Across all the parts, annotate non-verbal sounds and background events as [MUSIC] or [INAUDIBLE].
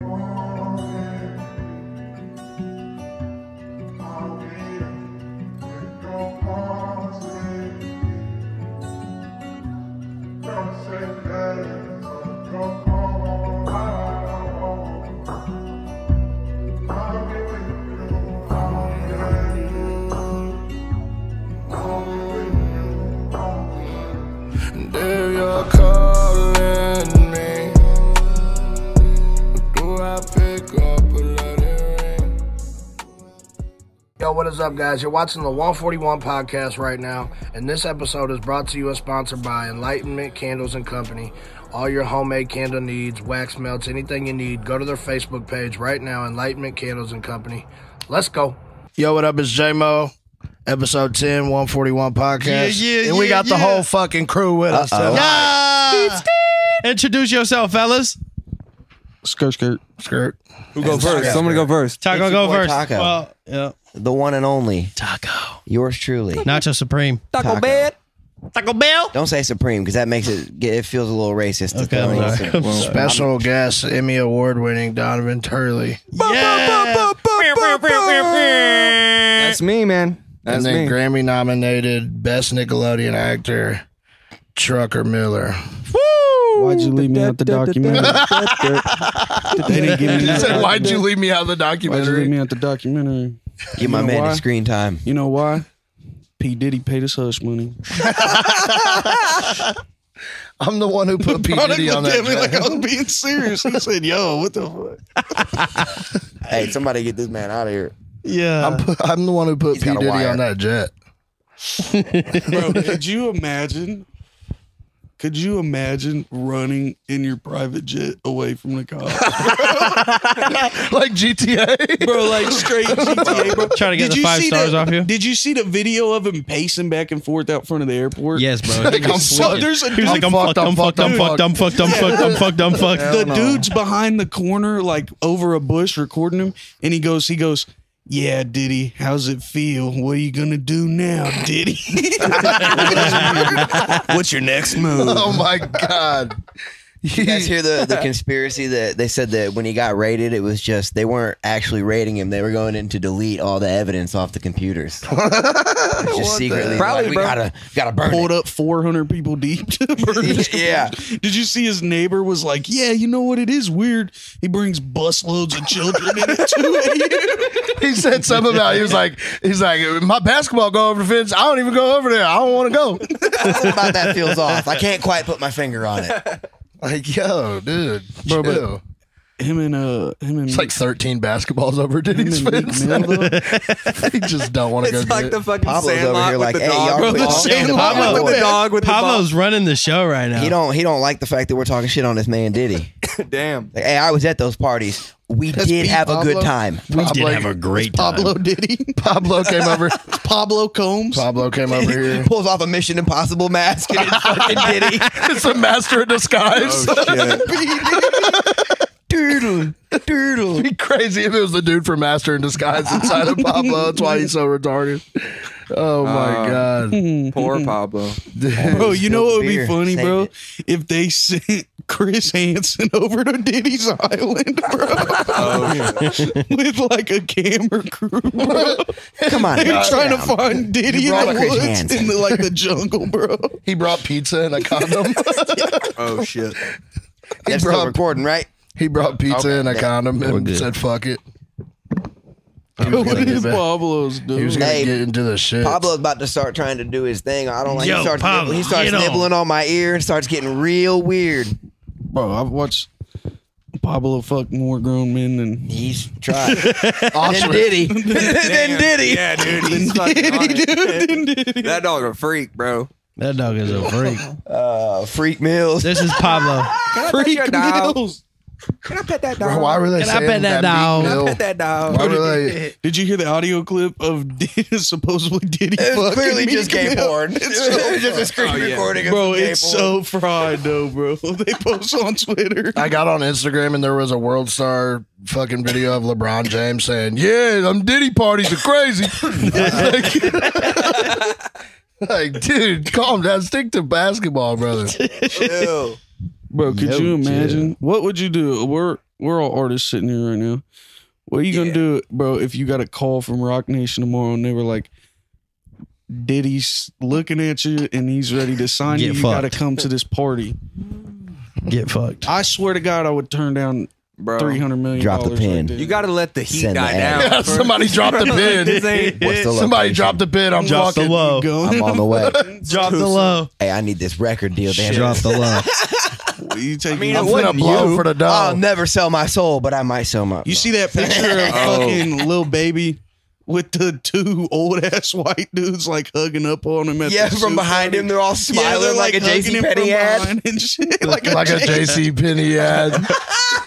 There up, guys? You're watching the 141 podcast right now, and this episode is brought to you and sponsored by Enlightenment Candles and Company. All your homemade candle needs, wax melts, anything you need, go to their Facebook page right now, Enlightenment Candles and Company. Let's go. Yo, what up? It's J Mo. Episode 10, 141 podcast. Yeah, yeah, and we yeah, got the yeah. whole fucking crew with us. Uh-oh. tonight. Yeah. Introduce yourself, fellas. Skirt, skirt. Skirt. Who go first? Somebody go first. Tahko, go first. Tahko. Well, yeah. The one and only. Tahko. Yours truly. Nacho Supreme. Taco Bell. Taco Bell. Don't say Supreme because that makes it get, it feels a little racist. to Okay, throw I'm in sorry. some- I'm. Special guest, Emmy Award winning Donavan Turley. Yeah. That's me, man. That's and then me. Grammy nominated Best Nickelodeon Actor, Trucker Miller. Why'd you leave me out the [LAUGHS] documentary? [LAUGHS] they didn't give me. He said, Why'd you leave? leave me out of the Why'd you leave documentary? me out the documentary? Give my You know man why? his screen time. You know why? P Diddy paid us hush money. [LAUGHS] I'm the one who put P. Diddy on that. Looked me like I was being serious. He said, "Yo, what the fuck?" [LAUGHS] Hey, somebody get this man out of here. Yeah. I'm, pu- I'm the one who put He's P Diddy wire. on that jet. Bro, could you imagine? Could you imagine running in your private jet away from the cops? [LAUGHS] Like GTA. bro, like straight GTA, bro. Trying to get Did the you five see stars the- off you? Did you see the video of him pacing back and forth out front of the airport? Yes, bro. [LAUGHS] Like, I'm So fucked. there's a He was like, I'm fucked, I'm fucked, I'm fucked, I'm fucked, I'm fucked, I'm fucked, I'm fucked. the dude's behind the corner, like over a bush, recording him, and he goes, he goes, "Yeah, Diddy, how's it feel? What are you gonna do now, Diddy? [LAUGHS] What's your next move?" Oh my God. You guys hear the, the [LAUGHS] conspiracy that they said that when he got raided, it was just they weren't actually raiding him. They were going in to delete all the evidence off the computers. [LAUGHS] It's just secretly, Probably, like, we bro. gotta gotta burn Pulled it. up 400 people deep. To [LAUGHS] burn his Yeah. Did you see his neighbor was like, "Yeah, you know what? It is weird. He brings busloads of children in at 2 a.m." He said something about he was like he's like my basketball go over the fence. I don't even go over there. I don't want to go. Something about that feels off. I can't quite put my finger on it. Like yo, dude, Bro, chill. Him and uh, him and It's like 13 basketballs over him Diddy's and Meek fence. Mill, though. he just don't want to go It's like the fucking Pablo's over Sandlot here with like, the hey, dog. y'all Bro, quit the all- Sandlot Pablo- with the dog with Pablo's running the show right now. He don't he don't like the fact that we're talking shit on this man Diddy. the [LAUGHS] dog. Damn. Like, hey, I was at those parties. We That's did Pete have a good Pablo? time. We did have a great time. Pablo Diddy, [LAUGHS] Pablo came over. Pablo Combs. Pablo came over [LAUGHS] here. Pulls off a Mission Impossible mask and it's fucking Diddy. It's a master of disguise. Doodle, doodle. It'd be crazy if it was the dude from Master in Disguise inside of Pablo. That's why he's so retarded. Oh my Uh, god. Poor Pablo. [LAUGHS] Bro, you know what would be beer. funny, Saved bro? it. If they sent Chris Hansen [LAUGHS] over to Diddy's island, bro, with like a camera crew, bro. Come on, They're calm trying down. to find Diddy in brought the Chris woods Hansen. in the, like the jungle, bro. He brought pizza and a condom. [LAUGHS] Oh shit. That's brought- still recording, right? He brought pizza and a condom and good. said fuck it. He was What gonna is get back- Pablo's he was gonna Hey, get into the shit. Pablo's about to start trying to do his thing. I don't like. Yo, he starts, Pablo, nibbling, he starts get on. nibbling on my ear and starts getting real weird. Bro, I've watched Pablo fuck more grown men than He's tried. [LAUGHS] Ostrich. then Diddy. [LAUGHS] then Diddy. Yeah, dude. He's [LAUGHS] fucking on it. That dog a freak, bro. That dog is a freak. Uh, Freak Mills. This is Pablo. Can I pet freak your dog? Mills. Can I pet that Bro, dog? why were they Can I saying pet that that dog? Meek Mill? Pet that dog. Why were they? Did you hear the audio clip of [LAUGHS] supposedly Diddy? It's fucking clearly just gay Mill? porn. It's It's so just a screen Oh, yeah. recording of Bro, some it's porn. so fried though, bro. [LAUGHS] They post on Twitter. I got on Instagram and there was a world star fucking video of LeBron James saying, "Yeah, them Diddy parties are crazy." [LAUGHS] like, like, dude, calm down. Stick to basketball, brother. Chill. Bro, could Yo, you imagine? What would you do? We're we're all artists sitting here right now. What are you gonna do, bro? If you got a call from Roc Nation tomorrow and they were like, "Diddy's looking at you and he's ready to sign you. Get You got to come to this party." Get fucked. I swear to God, I would turn down Bro. three hundred million. Drop the pin. Right. You got to let the heat Send die ad. down. Yeah, [LAUGHS] somebody drop the [LAUGHS] This pin. What's the Somebody drop the pin. I'm Drop the low. I'm on the way. [LAUGHS] Drop the low. hey, I need this record deal. Damn. Drop the low. You take. mean, I'm it gonna blow you. for the I'll never sell my soul, but I might sell my. You see that picture of Oh. fucking little baby with the two old ass white dudes like hugging up on him at Yeah, the from behind party? him, they're all Yeah, smiling they're, like, a JC him Penney ad. and shit. Like, like a JC [LAUGHS] Penney ad.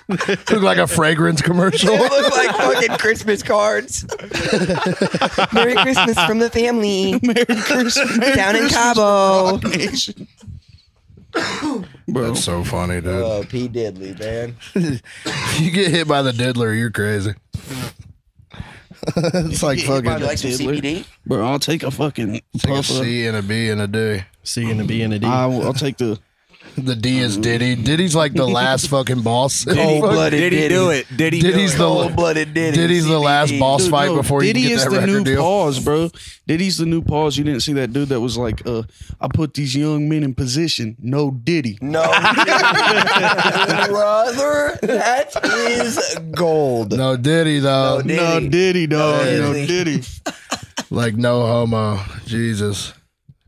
[LAUGHS] Look like a fragrance commercial. Look like fucking Christmas cards. [LAUGHS] Merry Christmas from the family Merry Christmas, Merry down in Cabo. Rock Bro, That's so funny, dude. Oh, P Diddley, man. you get hit by the diddler, you're crazy. [LAUGHS] it's like fucking like some CBD? bro, I'll take a fucking take a puff of. C and a B and a D. C and a B and a D. I will, I'll take the. The D is Diddy. Diddy's like the last [LAUGHS] fucking boss. Cold-blooded Did he Diddy. do it? Did he Diddy's do the it? Cold-blooded Diddy. Diddy's the last CBD. boss Dude, fight no, before you Diddy can get is that the record new deal. pause, bro. Diddy's the new pause. You didn't see that dude that was like, uh, I put these young men in position. No Diddy. No, [LAUGHS] brother, that is gold. No Diddy though. No Diddy. No Diddy, dog. No No Diddy. Diddy. [LAUGHS] Like no homo. Jesus.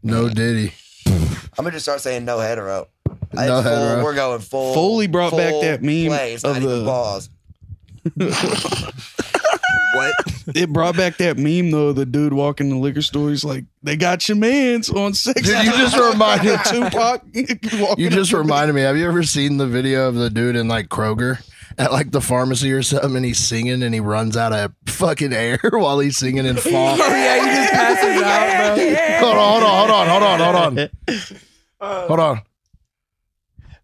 No Diddy. I'm gonna just start saying no hetero. It's No full- hetero. We're going full. Foley brought back that meme play. It's of not even the- pause. [LAUGHS] What? It brought back that meme though. The dude walking the liquor store. He's like, "They got your man's on sex." Dude, you [LAUGHS] just reminded [LAUGHS] Tupac. You just reminded me. Have you ever seen the video of the dude in like Kroger at like the pharmacy or something and he's singing and he runs out of fucking air while he's singing in fall? Oh, yeah, he just passes out, bro. Hold on, hold on, hold on, hold on, hold on. Uh, hold on.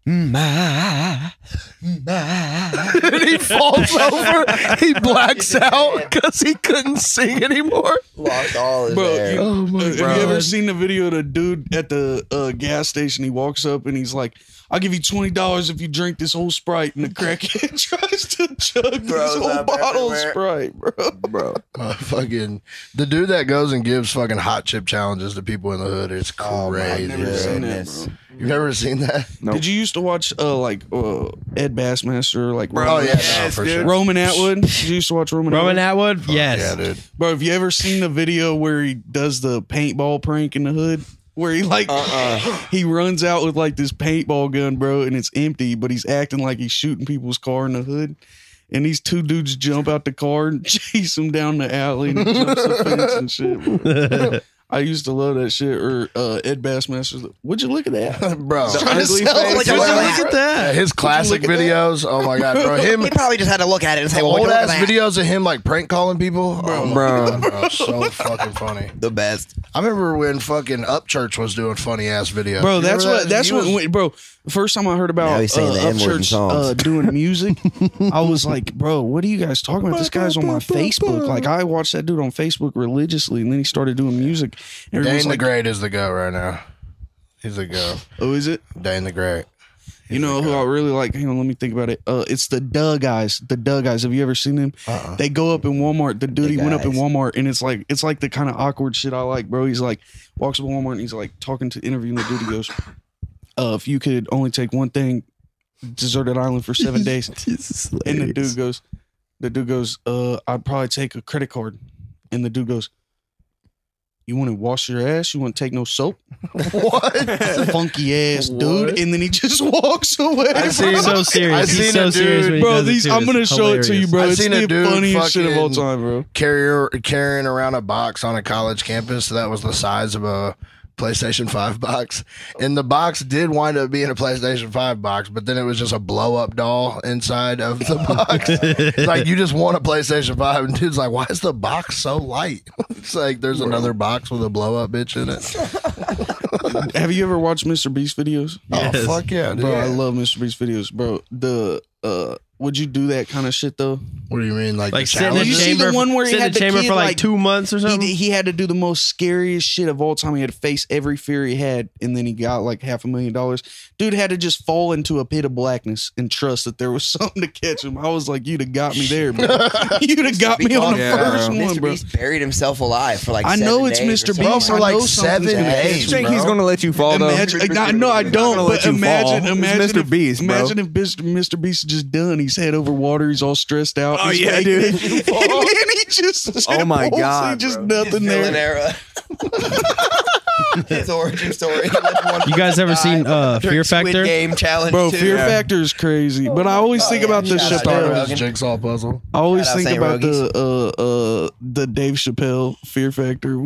Mm, my, my. [LAUGHS] And he falls over. He blacks out because he couldn't sing anymore. Lost all his Bro, hair. you, Oh my have you ever seen the video of the dude at the uh, gas station? He walks up and he's like, "I'll give you twenty dollars if you drink this whole Sprite." And the crackhead [LAUGHS] tries to chug Throws this whole bottle everywhere. of Sprite, bro. bro. Uh, fucking the dude that goes and gives fucking hot chip challenges to people in the hood is Oh, my crazy. never bro. seen that, You've never seen that? Nope. Did you used to watch uh like uh Ed Bassmaster like Bro, Oh Roman, yeah, no, Yes, for sure. Roman Atwood? Did you used to watch Roman, Roman Atwood? Atwood? Yes. Yeah, dude. Bro, have you ever seen the video where he does the paintball prank in the hood? Where he like Uh-uh. [LAUGHS] he runs out with like this paintball gun, bro, and it's empty, but he's acting like he's shooting people's car in the hood. And these two dudes jump out the car and [LAUGHS] chase him down the alley and he jumps the fence and shit. bro. [LAUGHS] I used to love that shit. Or uh, Ed Bassmaster. Would you look at that? [LAUGHS] bro. Trying to ugly sell face. it. Would you look look at at that? Yeah, his classic look that? videos. Oh my god, bro. [LAUGHS] Him He probably just had to look at it and say, well, old look at ass that. videos of him like prank calling people. Bro, Bro. bro, [LAUGHS] so fucking funny. The best. I remember when fucking Upchurch was doing funny ass videos. Bro, that's remember what that's what was- wait, bro. First time I heard about Now he's saying uh, the N-word in Upchurch songs. uh, doing [LAUGHS] music, I was like, bro, what are you guys talking about? This guy's on my Facebook. Like I watched that dude on Facebook religiously, and then he started doing music. And everyone's Dane the like, Great is the go right now. He's the go. oh, is it? Dane the Great. You know who I really like? Hang on, let me think about it. Uh, it's the Duh guys. The Duh guys. Have you ever seen them? Uh-uh. They go up in Walmart. The dude The he went up in guys. Walmart, and it's like it's like the kind of awkward shit I like, bro. He's like walks up in Walmart and he's like talking to interviewing the dude. He goes, uh, "If you could only take one thing, deserted island for seven [LAUGHS] days." And the dude goes, the dude goes, uh, I'd probably take a credit card. And the dude goes, You want to wash your ass? You want to take no soap? [LAUGHS] What? [LAUGHS] Funky ass dude. And then he just walks away. I bro. seen- He's so serious. I He's seen so a serious dude- when Bro, these. I'm gonna It's show it to you, bro. I It's seen a the dude funniest shit of all time, bro. Carrier carrying around a box on a college campus that was the size of a PlayStation 5 box. And the box did wind up being a PlayStation 5 box, but then it was just a blow up doll inside of the [LAUGHS] box. It's like you just want a PlayStation 5 and dude's like, Why is the box so light? [LAUGHS] it's like there's another box with a blow up bitch in it. [LAUGHS] Have you ever watched Mr. Beast videos? Yes. Oh fuck yeah, dude. Bro, I love Mr. Beast videos, bro. The uh would you do that kind of shit though? What do you mean, like, Like the sit in the Did you challenges? see the one where he sit in had the the chamber kid, for like, like, two months or He, something. he had to do the most scariest shit of all time. He had to face every fear he had, and then he got like half a million dollars. Dude had to just fall into a pit of blackness and trust that there was [LAUGHS] something to catch him. I was like, you'd have got me there, bro. [LAUGHS] you'd have got me on the Yeah, first bro. one, Mr. bro. Beast buried himself alive for like. I seven know it's days or Mr. something. Bro, Beast. for I like know something's seven gonna happen. days, You think he's gonna let you fall though? Imagine, I, no, I don't. gonna let But you imagine, fall. It's imagine, Mr. if, Beast, bro. imagine if Mr. Mr. Beast is just done. He's head over water. He's all stressed out. Oh, yeah, dude. [LAUGHS] and then he just Oh, my God, he just bro. nothing Villain there. [LAUGHS] era. [LAUGHS] His origin story. He let one You guys ever die seen, uh, during Fear Squid Factor? Game challenge. Bro, too. Fear Yeah. Factor is crazy. But I always Oh, think yeah. about the Shout out to Chappelle. with his jigsaw puzzle. I always Shout out think Saint about the uh uh the Dave Chappelle Fear Factor.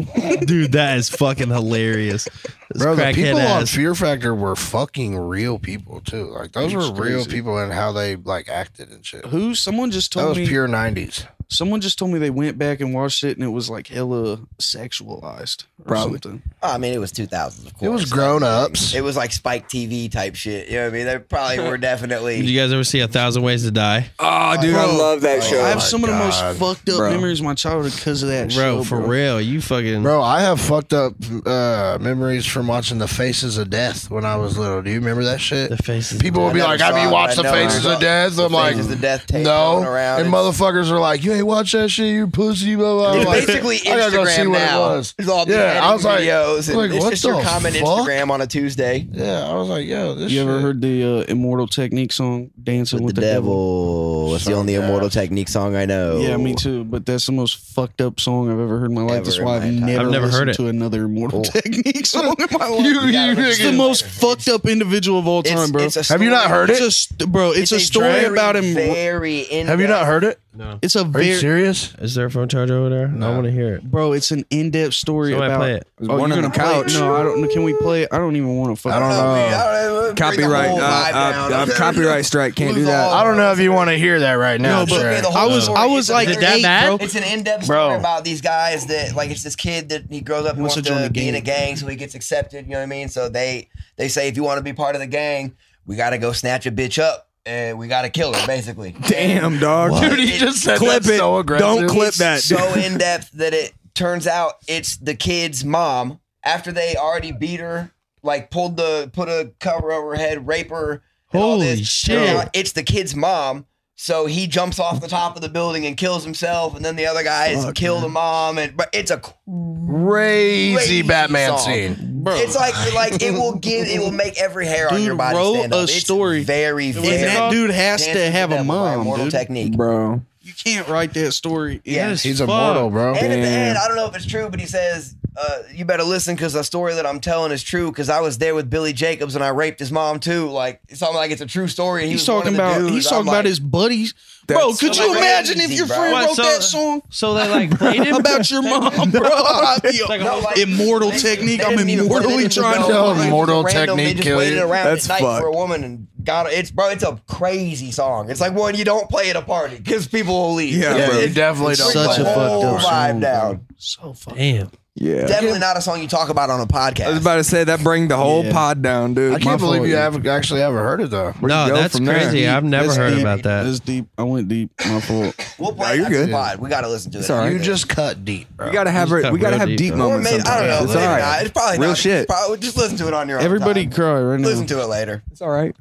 [LAUGHS] Dude, that is fucking hilarious. This Bro, the crackhead people on ass. Fear Factor were fucking real people too. Like those It's were real crazy. people and how they like acted and shit. Who? Someone just told me That told was me. pure nineties. Someone just told me they went back and watched it and it was like hella sexualized or Probably. something. I mean, it was 2000, of course. It was grown ups. It was like Spike TV type shit. You know what I mean? They probably were [LAUGHS] definitely. Did you guys ever see A Thousand Ways to Die? Oh, dude, I love that show. I have my some of the God. most fucked up Bro. memories of my childhood because of that Bro, show, for real. You fucking. Bro, I have fucked up uh, memories from watching The Faces of Death when I was little. Do you remember that shit? The faces. People will I be never like, "Have saw you it, watched but The I Faces I- of Death?" I'm like, Faces of Death tape "No." around. And It's- motherfuckers are like, "You ain't watch that shit, you pussy." Blah blah. I'm It's like, basically I gotta go see Instagram what now. it was. There's all the Yeah, editing I was like- videos. And like, it's what just your the common fuck? Instagram on a Tuesday. Yeah, I was like, "Yo, this." You ever shit- heard the uh, Immortal Technique song "Dancing With with, the devil. It's the only Yeah. Immortal Technique song I know. Yeah, me too. But that's the most fucked up song I've ever heard in my life. Ever That's in why my I've entire- never, I've never heard listened it. to another Immortal Cool. Technique song in my [LAUGHS] life. You- You gotta you it's the niggas- most fucked up individual of all It's, time, bro. it's a Have you not story- heard It's it? a st- bro. It's, a a story very, about him. Very in Have you not heard it? No. It's a Are you very serious? Is there a phone charger over there? No. I want to hear it. bro. It's an in-depth story Somebody about. play it. There's Oh, one you're on gonna the play couch. No, I don't. Know. Can we play it? I don't even want to. Fuck I don't know. Copyright, uh, uh, uh, [LAUGHS] copyright strike. Can't do that. I don't know if you want to hear that right now. No, but Trey. I was- I was like Is it that eight, bad? bro. It's an in-depth Bro. story about these guys that like it's this kid that he grows up and Wants wants, to join to a be in a gang. gang, so he gets accepted. You know what I mean? So they they say if you want to be part of the gang, we got to go snatch a bitch up and we got to kill her, basically. [LAUGHS] Damn, dog. Dude, he just said Clip that it. so aggressive. Don't clip It's that. so in depth that it turns out it's the kid's mom after they already beat her, like pulled the put a cover over her head, rape her. and all Holy this. shit. Turns out It's the kid's mom. So he jumps off the top of the building and kills himself, and then the other guys kill the mom. And but it's a Crazy, Crazy Batman song. scene. Bro. it's like [LAUGHS] like it will give it will make every hair on your body wrote stand up. a It's story. very and very. that dude has to have a mom, Immortal dude. Technique. bro. You can't write that story. Yeah. That is He's fuck. immortal, bro. And at the end, I don't know if it's true, but he says, uh, "You better listen because the story that I'm telling is true. Because I was there with Billy Jacobs and I raped his mom too. Like it's something like it's a true story." And he He's was one talking of the about. dudes. He's I'm talking about like, his buddies. Bro, That's could you crazy, imagine if your bro. friend What, wrote so- that song So they like [LAUGHS] played him about your mom, [LAUGHS] bro? I'd be like a No, like, Immortal they- technique. they I'm didn't even- immortally didn't trying know. to- Yo, immortal just random. technique just kill waited you. around That's at night fucked. for a woman and got it. It's bro. It's a crazy song. It's like one you don't play at a party because people will leave. Yeah, Yeah, bro. you definitely don't. Such a fucked up vibe song. down. bro. So fucked. Damn. Yeah. Definitely not a song you talk about on a podcast. I was about to say that bring the whole Yeah. pod down, dude. I can't My believe fault. you have actually ever heard it though. Where'd No, you go that's from there? crazy. I've never That's heard deep. about that. That's deep. I went deep. My fault. [LAUGHS] we'll play No, it you're after the good. pod. We got to listen to it. It's all right. You just cut deep, bro. We gotta have Just it. cut We gotta real have deep, deep though. Or moments. maybe, I don't know. sometimes. It's Maybe all right. not. It's probably Real not. shit. Probably, just listen to it on your own. Everybody time. cry right now. Listen to it later. It's all right.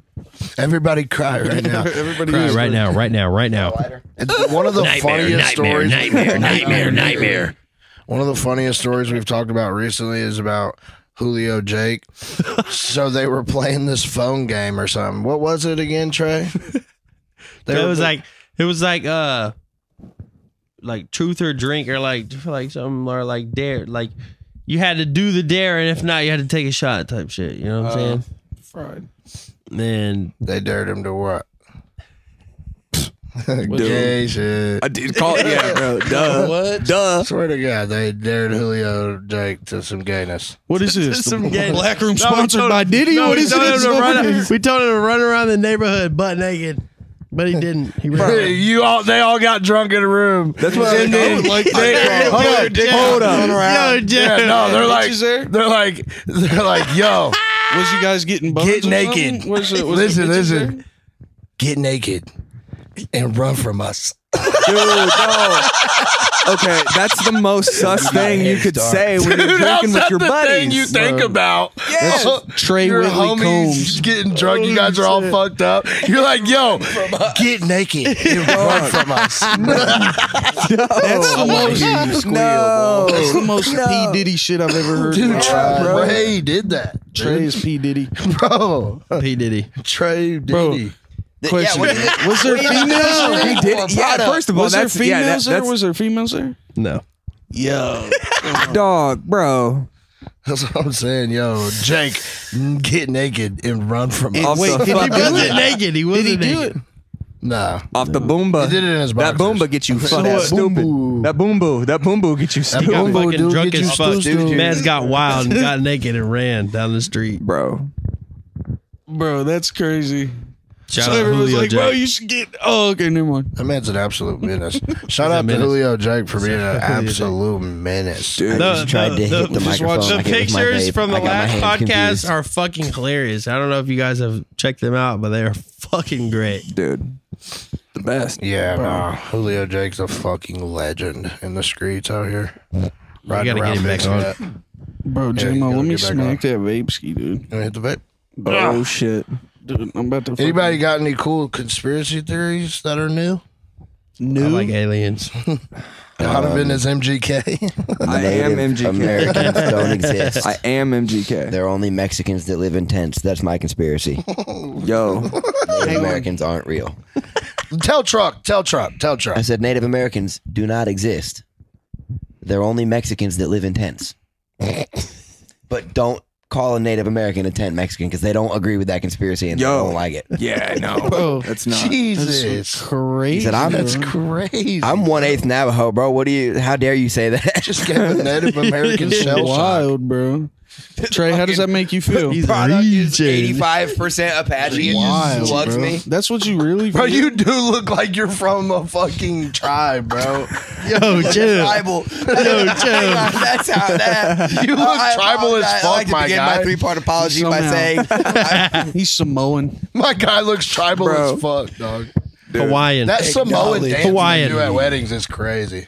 Everybody cry right now. [LAUGHS] Everybody Cry is right now, right now, right now. It's one of the funniest stories. Nightmare, [LAUGHS] nightmare, nightmare. One of the funniest stories we've talked about recently is about Julio Jake. [LAUGHS] so they were playing this phone game or something. What was it again, Trey? They It were was pla- like it was like uh like truth or drink or like like something or like dare like you had to do the dare and if not you had to take a shot type shit. You know what I'm saying? fried. And they dared him to what? Gay shit. I did call it. Yeah, bro. [LAUGHS] Duh. What? Duh. Swear to God, they dared Julio Jake to some gayness. What is [LAUGHS] this? Some The gay- Black Room No, we sponsored told- by Diddy? No, what we is told him this? to run, [LAUGHS] we told him to run around the neighborhood butt naked, but he didn't. He ran. you all, they all got drunk in a room. That's what And I then- would like. They- hold Yo, up. Dick- Hold up. Yo, Yeah, dude. no, they're like, Bitches there? they're like, they're like, yo, Was you guys getting buns Get or naked. something? Was it, was Listen, it bitches listen. get naked. And run from us. Dude, no. Okay, that's the most sus thing you could say when you're drinking with your buddies. you think about. Yes. Trey Your Whitley homies Combs. getting drunk. You guys are all fucked up. You're like, yo, get naked and run from us. [LAUGHS] That's the most. No. That's the most No. P Diddy shit I've ever heard. Dude, in my Trey, life. bro. Trey did that. Trey is P Diddy. Bro, P Diddy. Trey Bro. Diddy. Question: what is it? Was there females? He did. Yeah, first of all, Was there that's yeah, that, females there? Was there females there? No. Yo, [LAUGHS] dog, bro. That's what I'm saying, yo. Jake, get naked and run from us. Off wait, the did he do wasn't it? naked. He Did wasn't he do it? Nah. Off the boomba. He did it in his That boomba get you [LAUGHS] So fucking what? stupid. Boom. That boomboo. That boom boo get you He stupid, got Boom, fucking dude, drunk get as you fuck. stupid. Man's got wild and got [LAUGHS] naked and ran down the street. bro. Bro, that's crazy. Shout so out everyone's Julio like, bro, Jack. you should get. Oh, okay, never mind. That man's an absolute [LAUGHS] menace. Shout a out to menace. Julio Jake for being an [LAUGHS] absolute menace. Dude. I just tried to hit the just microphone. watch- The like it was my pictures vape. from the got my last hands podcast confused. are fucking hilarious. I don't know if you guys have checked them out, but they are [LAUGHS] fucking great. Dude. The best. Yeah, nah. Julio Jake's a fucking legend in the streets out here. Riding gotta get around him back mixing on. it. Bro, Yeah, J-Mo, gotta let me get back smack that vape ski, dude. You wanna hit the vape? Oh ah. shit. Dude, I'm about to. fucking- Anybody got any cool conspiracy theories that are new? I like aliens. Donavan is MGK. I am Native MGK. Americans don't [LAUGHS] exist. I am MGK. They're only Mexicans that live in tents. That's my conspiracy. [LAUGHS] Yo. Native Americans aren't real. tell truck, tell truck, tell truck. I said Native Americans do not exist. They're only Mexicans that live in tents. [LAUGHS] but don't call a Native American a tent Mexican because they don't agree with that conspiracy and Yo. they don't like it. [LAUGHS] Yeah, no. [LAUGHS] Bro, That's not. Jesus. crazy. He said, I'm, That's crazy. I'm one eighth Navajo, bro. What do you, how dare you say that? just gave a Native American [LAUGHS] This is shell shock. wild, bro. Trey, how does that make you feel? He's PraDucc is 85% Apache and wild, just slugs bro. me. That's what you really Bro, feel? you do look like you're from a fucking tribe, bro. Yo, [LAUGHS] chill. Tribal. Yo, chill. [LAUGHS] That's how that. You look I tribal as apologize. fuck, I like to my begin guy. my three-part apology by Somehow. saying, I, [LAUGHS] He's Samoan. My guy looks tribal Bro. as fuck, dog. Hawaiian. That Samoan dance Hawaiian. they do at weddings is crazy.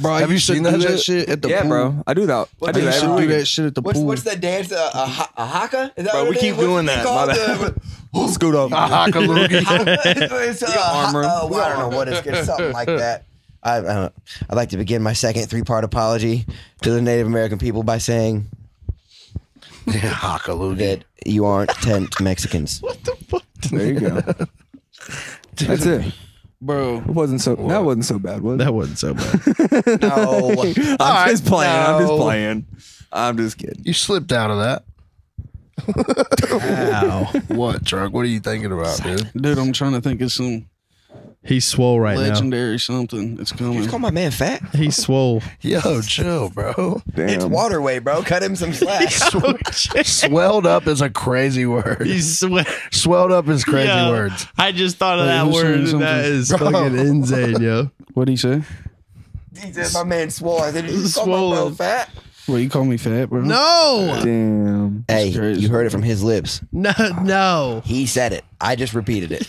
Bro, Have you used to seen that that shit? shit at the yeah, pool. bro. I do that. I I do used that do that shit at the what's pool. what's that dance? Uh, a, ha- a haka? Is that Bro, what we it keep is? What's doing it that. called? My bad. [LAUGHS] Scoot over. A hakalugi. [LAUGHS] it's, uh, armor. uh, well, I don't know what it's, it's something like that. [LAUGHS] I, uh, I'd like to begin my second three-part apology to the Native American people by saying Hakalugi. that you aren't tent Mexicans. What the fuck? There you go. That's it. Bro, It wasn't so. That wasn't so bad, was it? that wasn't so bad. [LAUGHS] No, I'm just playing. I'm just no. playing. I'm just kidding. You slipped out of that. Wow. [LAUGHS] What, truck? What are you thinking about, dude? dude, I'm trying to think of some He's swole right legendary something. It's coming. you call my man fat. now. He's swole. [LAUGHS] Yo, chill, bro. It's Damn. waterway, bro. Cut him some [LAUGHS] slack. Swelled up is a crazy word. He's swe- Swelled up is crazy Yo, words. I just thought of Wait, that who's word, saying and that something? is Bro. fucking insane, yo. What'd he say? he said my man swole. I said, you just [LAUGHS] call my bro Swollen. fat? What, you call me fat, bro? No, Damn. Hey, crazy. you heard it from his lips. no, no. He said it. I just repeated it.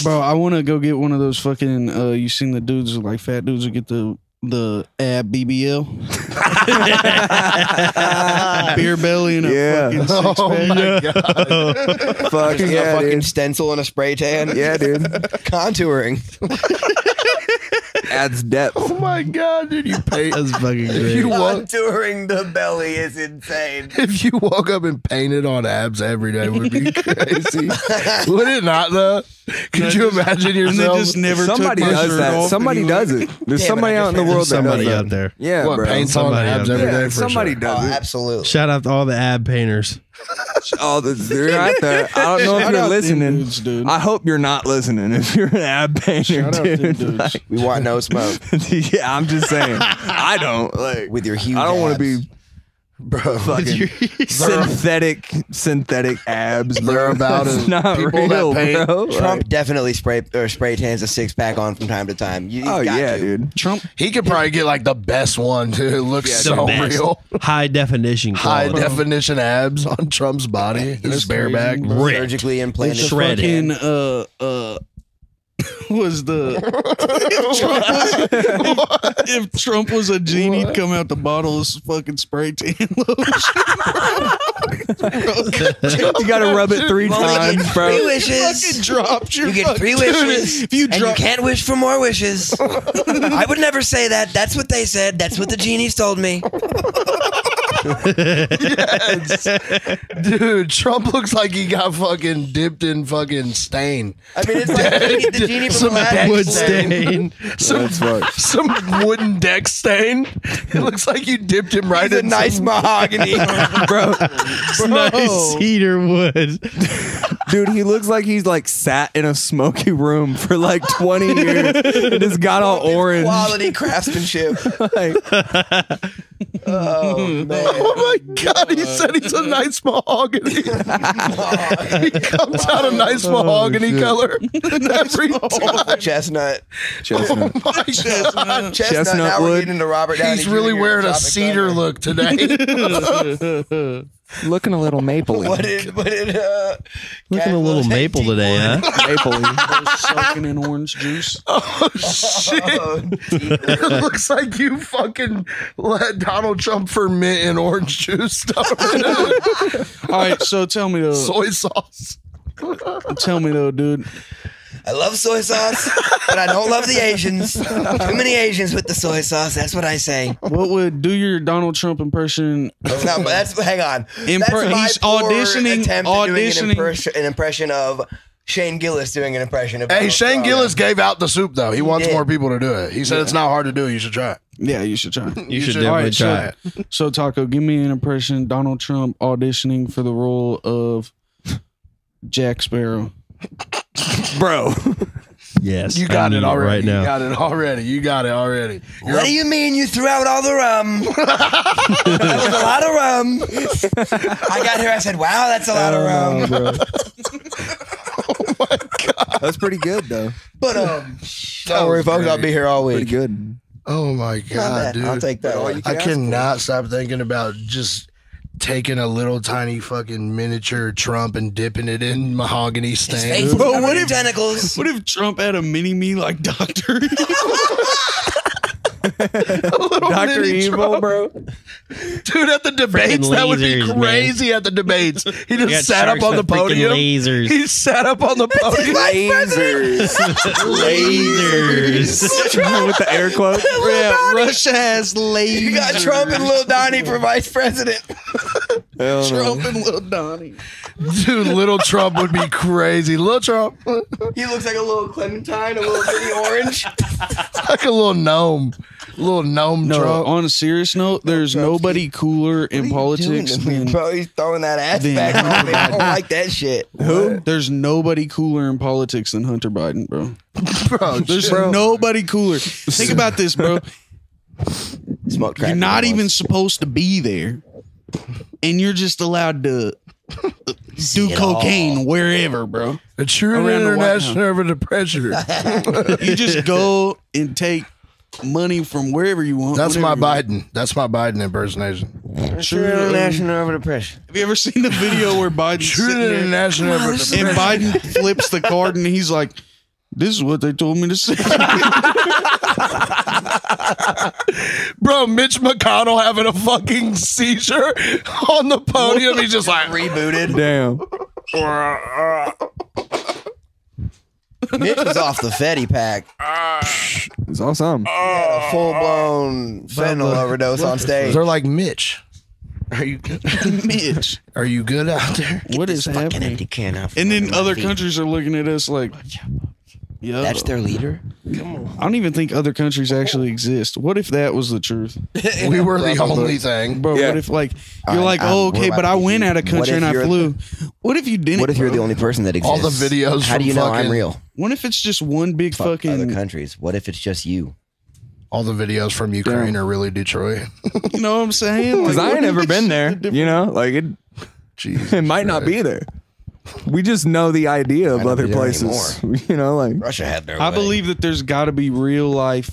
[LAUGHS] Bro, I want to go get one of those fucking. Uh, you seen the dudes like fat dudes who get the the ab BBL [LAUGHS] beer belly and a Yeah. fucking [LAUGHS] six Oh pack. my god. Fuck Just yeah, a fucking dude. stencil and a spray tan. Yeah, dude. Contouring. Adds depth. Oh my god, dude! You paint. [LAUGHS] That's fucking great. You walk, Contouring the belly is insane. [LAUGHS] if you woke up and painted on abs every day, would be [LAUGHS] crazy. would it not though? [LAUGHS] Could you imagine And they yourself? just never Somebody took does that. Somebody and, does it. There's Damn somebody I out in the just world that does Somebody that. out there. Yeah, what bro. paints on Somebody abs every Yeah, day for somebody sure. Oh, does it. Oh, absolutely. Shout out to all the ab painters. [LAUGHS] Oh, they're out there. I don't know if Shout you're listening. dudes, dude. I hope you're not listening. If you're an ab painter, Shout out dude. Like, We want no smoke [LAUGHS] yeah, I'm just saying. I don't like. with your huge. I don't want to be bro. [LAUGHS] fucking [LAUGHS] synthetic, synthetic abs. Bro. They're about That's as not people that real, paint- bro. Trump Like, definitely spray or spray tans a six pack on from time to time. You, oh got yeah, to. dude. Trump. He could probably get like the best one too. It looks The so real. High definition. High quality. definition abs on Trump's body. His That's bareback. Surgically implanted. The Shredded. fucking uh uh [LAUGHS] was the if Trump was, if Trump was a genie, he'd come out the bottle as fucking spray tan lotion. [LAUGHS] You got to rub it three Only get times, three bro. wishes. dropped your You get fucking- three wishes. If you and you drop, can't wish for more wishes. [LAUGHS] I would never say that. That's what they said. That's what the genies told me. Dude, Trump looks like he got fucking dipped in fucking stain. I mean, it's like the genie, the genie from Some wood stain. [LAUGHS] Some, That's right. some wooden deck stain. It looks like you dipped him right He's a nice some- mahogany. [LAUGHS] bro. nice cedar wood. Dude, he looks like he's like sat in a smoky room for like 20 years and just got all orange. Quality craftsmanship. [LAUGHS] Like, Oh [LAUGHS] man. Oh my god, he said he's a nice mahogany. [LAUGHS] [LAUGHS] he comes out a nice oh, mahogany color every oh, time. Chestnut. chestnut. Oh my god. Chestnut. Chestnut now we're wood. getting into Robert Downey He's really Jr. wearing a cedar Thunder. look today. Looking a little mapley. [LAUGHS] What did what did uh Looking a little maple today, huh? Mapley. [LAUGHS] soaking in orange juice. [LAUGHS] oh shit. It looks like you fucking let Donald Trump ferment in orange juice. Stuff. All right, so tell me though, Soy sauce. tell me though, dude. I love soy sauce, but I don't love the Asians. Too many Asians with the soy sauce. That's what I say. What would do your Donald Trump impression? That's not. That's hang on. Impre- that's my he's poor auditioning- Attempt doing auditioning- an, impression, an impression of Shane Gillis doing an impression of. Hey, Donald Shane Trump. Gillis gave out the soup though. He wants did. more people to do it. He said it's not hard to do. You should try it. Yeah, you should try. [LAUGHS] You should should- definitely All right, try so, it. so Tahko, give me an impression. Donald Trump auditioning for the role of Jack Sparrow. Bro. Yes. You I got need it already. right now. You got it already. You got it already. You're What do you mean you threw out all the rum? [LAUGHS] that was a lot of rum. I got here. I said, "Wow, that's a lot of rum." bro. That's pretty good though. But um, don't worry, folks. I'll be here all Pretty week. good. Oh my god, dude! I'll take that. I cannot stop thinking about just taking a little tiny fucking miniature Trump and dipping it in mahogany stain. Bro, what if- tentacles? What if Trump had a mini me like Doctor? [LAUGHS] [LAUGHS] Dr. Evil, bro. Dude, at the debates, Freaking that would be lasers, man. crazy. At the debates, he You got just sat up sharks on the with freaking podium. Lasers. He sat up on the podium. Lasers. Lasers. [LAUGHS] With the air quote. yeah, Russia has lasers. You got Trump and Lil Donnie for vice president. [LAUGHS] Hell no. Trump and little Donnie. Dude, little Trump would be crazy. Little Trump, He looks like a little clementine, a little bitty orange. [LAUGHS] like a little gnome, little gnome No, Trump. on a serious note, there's nobody cooler in politics Doing to me, than bro, he's throwing that ass Then- back on me. I don't like that shit. who? There's nobody cooler in politics than Hunter Biden, bro. [LAUGHS] bro. There's chill. nobody cooler. Think about this, bro. Smoke crack. You're not even supposed to be there, and you're just allowed to [LAUGHS] do it cocaine wherever, bro. A true Around the White international over the pressure. [LAUGHS] You just go and take money from wherever you want. That's my whatever you Biden. That's my Biden impersonation. want. Sure. um, over the pressure. Have you ever seen the video where Biden's True sitting there international over the and. Biden flips the card and he's like, "This is what they told me to say." [LAUGHS] Bro, Mitch McConnell having a fucking seizure on the podium. He's just like, Rebooted. Damn. [LAUGHS] Mitch was off the Fetty pack. It's awesome. Uh, Full blown uh, fentanyl uh, overdose on stage. they're like, Mitch, are you good? [LAUGHS] Mitch, Are you good out there? what is Fucking happening? empty can out And then other feet. countries are looking at us like, "Yeah, That's their leader. I don't even think other countries actually exist. What if that was the truth, [LAUGHS] We were the only thing. bro? Yeah. What if like you're I- like, I'm- oh, we're okay, about but to I be went huge. out of What country if and I you're flew. What if you didn't? What if you're bro? the only person that exists? All the videos How do from you know fucking- I'm real? What if it's just one big Fuck other fucking? countries. What if it's just you? All the videos from Ukraine are really Detroit. You know what I'm saying? Because [LAUGHS] Like, I what ain't if never it's been just there. different- You know, like it, Jeez. [LAUGHS] it might not be there. We just know the idea of other places. [LAUGHS] You know, like Russia had their I way. believe that there's got to be real life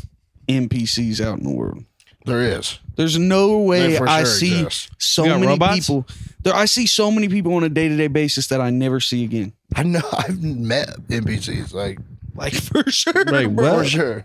NPCs out in the world. There is. There's no way They I sure see exist. so many robots? people. There, I see so many people on a day to day basis that I never see again. I know. [LAUGHS] I've met NPCs. Like, like [LAUGHS] for sure. Like what? For sure.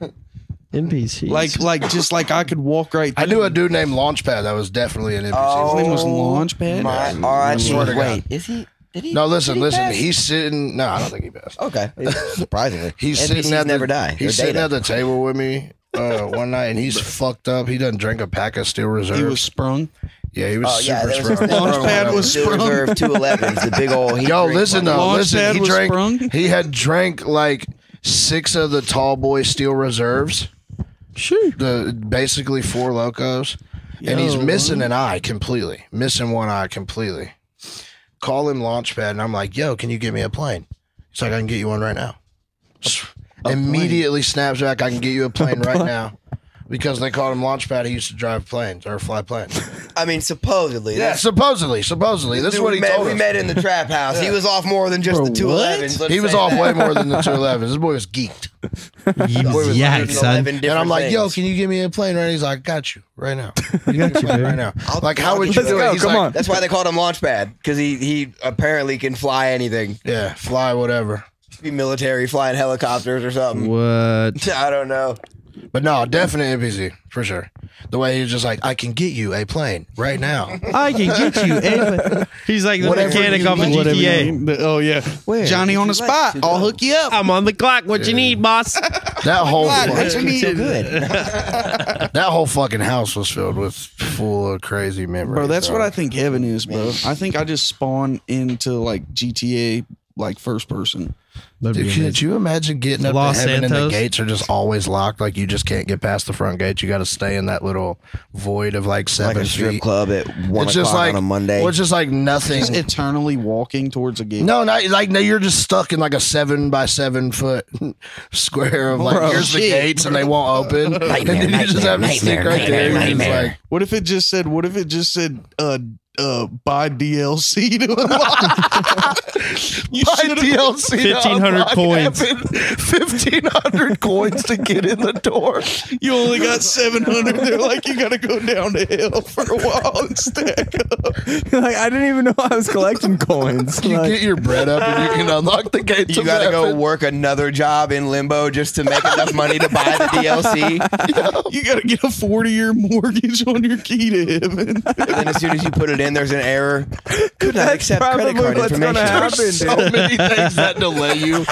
NPC. Like like just like I could walk right. I knew a dude named Launchpad that was definitely an NPC. Oh, His name was oh Launchpad. My, I all right, swear to God. wait, is he? Did he? no, listen, he listen. pass? He's sitting. No, I don't think he passed. okay. Surprisingly, [LAUGHS] He's NPCs sitting at never the, die. He's sitting data. at the table with me uh, one night, and he's [LAUGHS] fucked up. He doesn't drink a pack of Steel Reserves. He was sprung. yeah, he was Oh yeah, super there was sprung. Launchpad was Still sprung. reserve two elevens. The big old. Yo, listen though, Launchpad listen. He was drank. sprung? He had drank like six of the Tall Boy Steel Reserves. Shoot. The basically Four Lokos, and he's missing an eye completely, missing one eye completely. Call him Launchpad, and I'm like, "Yo, can you get me a plane?" He's like, "I can get you one right now." Immediately snaps back, "I can get you a [LAUGHS] plane right now," because they called him Launchpad. He used to drive planes or fly planes. [LAUGHS] I mean, supposedly. Yeah, that's- supposedly, supposedly. This is Dude, what we he met, told we us. met in the trap [LAUGHS] house. He was off more than just Bro, the two what? elevens. let's He was say off that. way more than the two [LAUGHS] elevens. This boy was geeked. Boy was Yak, 111 son. And different I'm like, yo, things. can you give me a plane right? He's like, got you right now. I got you, right baby. now. I'll- like, how I'll would you you do Let's it? go, He's come like, on. That's why they called him Launchpad because he he apparently can fly anything. Yeah, fly whatever. Be military, flying helicopters or something. What? I don't know. But no, definite NPC for sure. The way he's just like, I can get you a plane right now. I can get you. a- [LAUGHS] He's like the Whatever mechanic you off of need. Whatever you GTA. mean. The- Oh yeah, Where Johnny on the like spot. I'll go? hook you up. I'm on the clock. What you need, boss? [LAUGHS] That whole What you fucking, need? So good. [LAUGHS] that whole fucking house was filled with full of crazy memories. Bro, that's bro. what I think heaven is, bro. I think I just spawn into like GTA, like first person. That'd Dude, be could you imagine getting up Los to heaven and the Santos? gates are just always locked? Like you just can't get past the front gate. You got to stay in that little void of like like seven a strip feet. club at one It's o'clock just like on a Monday. Well, it's just like nothing. Just eternally walking towards a gate. No, not like no. You're just stuck in like a seven by seven foot [LAUGHS] square of like Bro, here's the shit, gates and they won't open, [LAUGHS] and then you just have to stick right there. You're like, What if it just said? What if it just said? Uh, uh, buy DLC [LAUGHS] to unlock. [LAUGHS] you buy DLC, 1500 coins. fifteen hundred [LAUGHS] coins to get in the door. You only got seven hundred. They're like, you got to go down to hell for a while and stack up. like I didn't even know I was collecting coins. You Like, get your bread up and you can unlock the gates. you of got to go work another job in limbo just to make enough money to buy the DLC. You got to get a forty-year mortgage on your key to heaven. And then as soon as you put it in, there's an error. Could not That's accept credit card what's information. gonna happen. There's so many things that delay you.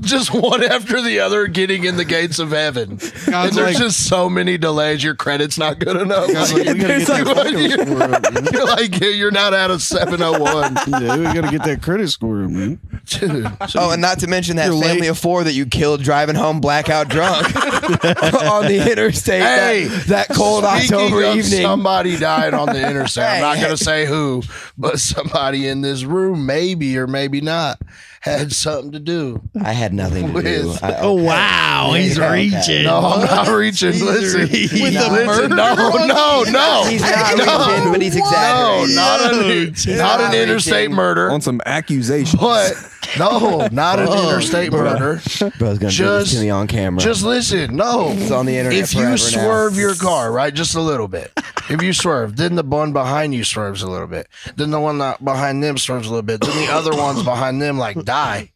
Just one after the other getting in the gates of heaven. and there's like- just so many delays. Your credit's not good enough. God's like, we There's like- credit score up. You're like, you're not out of 701. Yeah, we gotta get that credit score, man. Dude. [LAUGHS] Oh, and not to mention that You're family late. of four that you killed driving home blackout drunk [LAUGHS] on the interstate Hey, that, that cold October evening. Somebody died on the [LAUGHS] interstate. I'm not Going to say who, but somebody in this room, maybe or maybe not, had something to do. I had nothing to do. With- I- Oh wow, he's Okay. reaching. No, I'm not reaching. Listen, reaching. With With the listen, no, no, no. He's not no, reaching, but he's no, exaggerating. not an, Dude, not an interstate reaching. murder, on some accusations. but no, [LAUGHS] not an interstate murder. Bro's gonna do this Just- to me on camera. Just listen, no. It's on the internet If you forever now. swerve your car, right, just a little bit. If you swerve, then the one behind you swerves a little bit. Then the one that behind them swerves a little bit. Then the other ones behind them like die.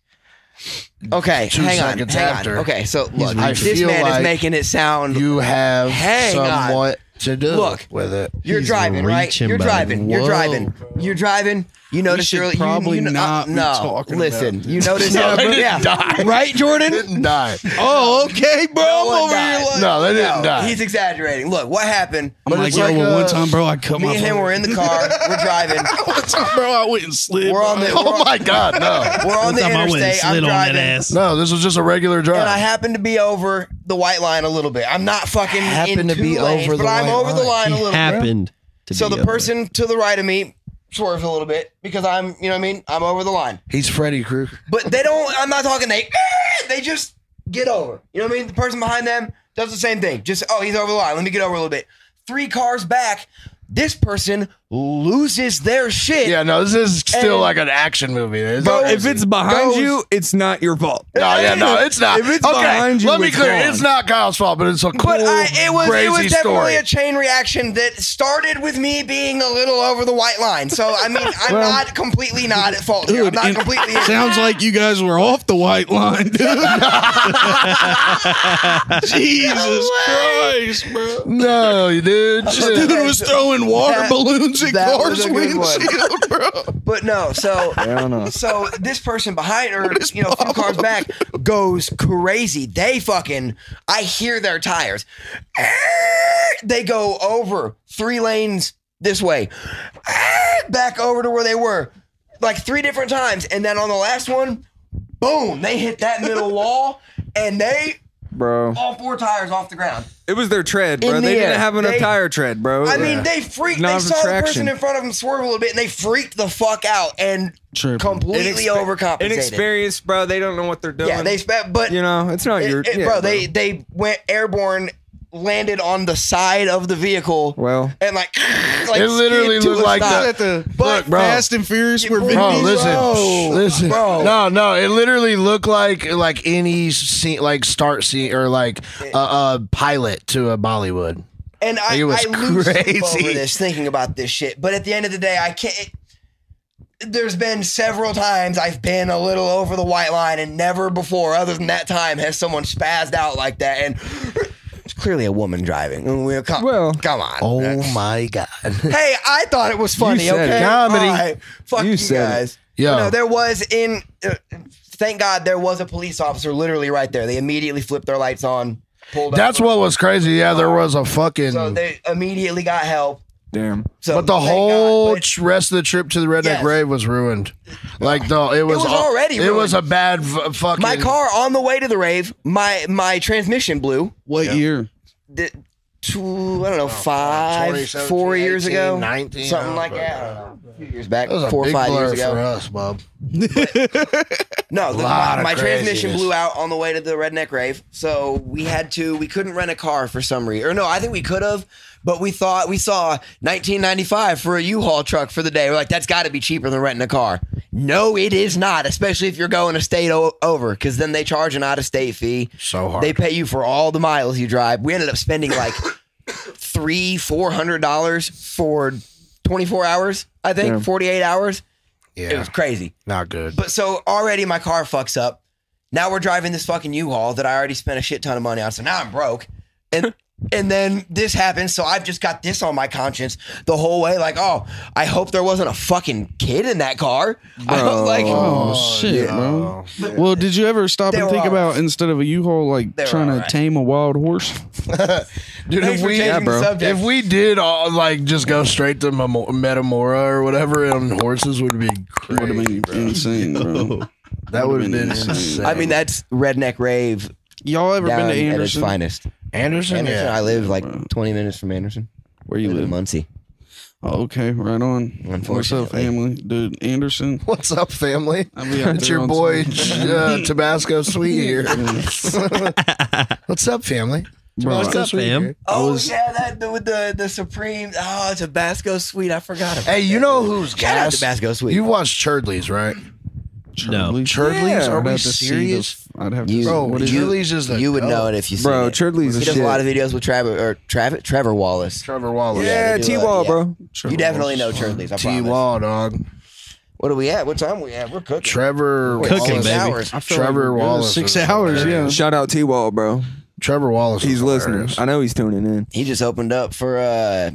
okay, two hang on, seconds hang after. on. Okay, so look, I this feel man like is making it sound. You have Hang on. somewhat to do Look. with it. You're He's driving, right? reaching, You're buddy. driving. You're Whoa. driving. You're driving. You notice should you're you- probably you, not uh, no. talking listen, about you [LAUGHS] notice No, how they yeah, die. right, Jordan? Didn't die. Oh, okay, bro. No I'm over died. here like. No, they didn't No, die. he's exaggerating. Look, what happened? I'm But like, it's yo, like, well, uh, one time, bro, I cut Me my and him were in the [LAUGHS] car. We're driving. [LAUGHS] One time, bro, I went and slid. We're on the. oh we're- my God, no. We're on the Time I went and interstate. I'm slid on that driving. No, this was just a regular drive. And I happened to be over the white line a little bit. I'm not fucking Happen in to two be lanes, over but I'm over the line. line a little bit. happened So the person to the right of me swerves a little bit because I'm, you know what I mean? I'm over the line. He's Freddy Krueger. But they don't, I'm not talking, they, they just get over. You know what I mean? The person behind them does the same thing. Just, oh, he's over the line. Let me get over a little bit. Three cars back, this person loses their shit. Yeah, no, this is still And- like an action movie. It's Bro, crazy. if it's behind Goes- you, it's not your fault. No, yeah, no, [LAUGHS] it's not. If it's okay, behind you, let me it's clear. wrong. It's not Kyle's fault, but it's a cool, But I, it was crazy it was definitely story. a chain reaction that started with me being a little over the white line. So I mean, I'm Well- not completely not at fault. Here. I'm Dude, not and- completely. [LAUGHS] Sounds like you guys were off the white line, dude. [LAUGHS] Jesus Christ, bro. no, dude. Dude was throwing water balloons at that cars' was a good one. windshield, [LAUGHS] bro. But no, so I don't know. so this person behind her, you know, a few cars back, goes crazy. They fucking, I hear their tires. [LAUGHS] They go over three lanes this way, [LAUGHS] back over to where they were, like three different times, and then on the last one, boom, they hit that middle wall, and they Bro. all four tires off the ground. It was their tread, bro. In They the didn't air. have enough They- tire tread, bro. I mean, they freaked. Not They enough saw the traction. person in front of them swerve a little bit, and they freaked the fuck out and Tripping. completely Inexpe- overcompensated. Inexperienced, bro. They don't know what they're doing. Yeah, they spent, but You know, it's not it- your. it- yeah, bro, They they went airborne, landed on the side of the vehicle, Well, and like, [SIGHS] like It literally looked like stop. the- the But, look, bro. Fast and Furious where Vin Bro, listen, Bro. listen. Bro. No, no, it literally looked like like any scene, like start scene or like a, a pilot to a Bollywood. And I, It was I lose sleep crazy. over this thinking about this shit. But at the end of the day, I can't. It, there's been several times I've been a little over the white line, and never before, other than that time, has someone spazzed out like that. And it's clearly a woman driving. And we're- Come, Well- come on. Oh my god! [LAUGHS] Hey, I thought it was funny. You said okay. Comedy. All right. Fuck You you, said guys. Yo. No, there was in. Uh, thank God there was a police officer literally right there. They immediately flipped their lights on. Pulled That's over. what was crazy. Yeah, there was a fucking. So they immediately got help. Damn. So but the whole God, but- tr- rest of the trip to the Redneck Yes. Grave was ruined. Like the it was, was al- already It was a ruined. bad f- fucking. My car on the way to the rave, my my transmission blew. What year? The, two, I don't know, uh, five, 2017, four years 18, ago, 19, something I like don't that. I don't know, a few years back, That was a four or big five blur years ago. for us, Bob. [LAUGHS] No, the, Lot my, of my transmission blew out on the way to the redneck rave, so we had to. We couldn't rent a car for some reason, or no, I think we could have, but we thought we saw 1995 for a U-Haul truck for the day. We're like, that's got to be cheaper than renting a car. No, it is not, especially if you're going a state o- over, because then they charge an out-of-state fee. So hard. They pay you for all the miles you drive. We ended up spending like three, four hundred dollars for 24 hours. I think Yeah. 48 hours. It was crazy. not good. But so already my car fucks up. Now we're driving this fucking U-Haul that I already spent a shit ton of money on. So now I'm broke. And [LAUGHS] and then this happens. So I've just got this on my conscience the whole way. Like, oh, I hope there wasn't a fucking kid in that car. [LAUGHS] I hope, like, Oh, oh shit, bro. Well, did you ever stop and think all about instead of a U-Haul, like trying all to tame a wild horse? [LAUGHS] Dude, Thanks if we changing Yeah, bro. if we did all like just go straight to Memo- Metamora or whatever and horses would be Would have crazy. been insane, bro. [LAUGHS] That would have been insane. insane. I mean, that's redneck rave Y'all ever down been to at its finest. Anderson. Anderson, yeah. I live like 20 minutes from Anderson. Where you I live in? Muncie. Oh, okay, right on. What's up, Unfortunately. family? Dude, Anderson. [LAUGHS] What's up, family? I'll be out It's there your on boy Sunday. uh, [LAUGHS] Tabasco Sweet here. [LAUGHS] What's up, family? Bro, Tabasco up, Sweet fam? here. Oh was- yeah, that the, with the the supreme. Oh, Tabasco sweet. I forgot about. Hey, you that. know who's Shout out gas? Tabasco sweet. You watched Churdley's, right? No. Churdley's? Churdley's? Are I'd we have to see serious? I'd have to. You- see- Bro, what is you- Churdley's is the you would know it if you see Bro, it. Churdley's He does shit. a lot of videos with Trevor or Travis, Trevor Wallace. Trevor Wallace. yeah, they do, T Wall, yeah. bro. You definitely know Churdley's. I T promise. Wall, dog. What are we at? What time we at? We're cooking. Trevor Wait, Cooking, Wallace. baby. hours. I feel like Trevor we're good. Wallace. Six is hours, yeah. hilarious. Shout out T Wall, bro. Trevor Wallace. He's listening. hilarious. I know he's tuning in. He just opened up for uh,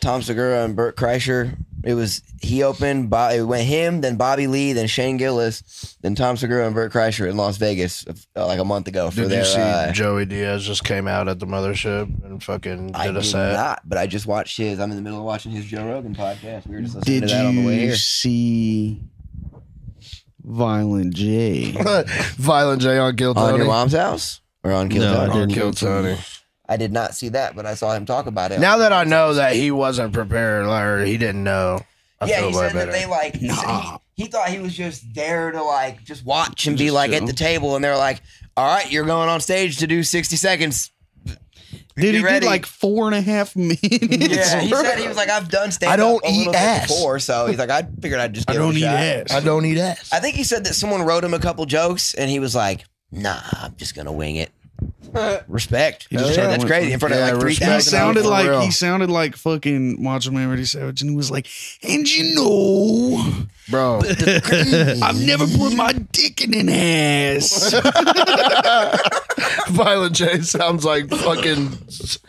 Tom Segura and Bert Kreischer. It was he opened. Bo- It went him, then Bobby Lee, then Shane Gillis, then Tom Segura and Bert Kreischer in Las Vegas uh, like a month ago for Did their. you see uh, Joey Diaz just came out at the mothership and fucking did a did set? not, but I just watched his. I'm in the middle of watching his Joe Rogan podcast. We were just listening Did to that on the way you here. see Violent J? [LAUGHS] Violent J on Kill On your mom's house or on Kill No, Tony? on didn't. Kill Tony. I did not see that, but I saw him talk about it. Now that I know that he wasn't prepared or he didn't know, I yeah, feel he said better. that they like. he said Nah. He, he thought he was just there to like just watch and be like chill. at the table, and they're like, "All right, you're going on stage to do 60 seconds." Did he ready. did like four and a half [LAUGHS] minutes? Yeah, he said he was like, I've done stand I don't eat bit ass. before, so he's like, I figured I'd just. I don't it a eat shot. ass. I don't eat ass. I think he said that someone wrote him a couple jokes, and he was like, Nah, I'm just gonna wing it. [LAUGHS] Respect. He just Yeah, tried that's win. crazy in front Yeah, of like three respect. He thousand. sounded for like real. he sounded like fucking Macho Man Randy Savage, and he was like, "And you know, Bro, [LAUGHS] I've never put my dick in an ass." [LAUGHS] Violent J sounds like fucking.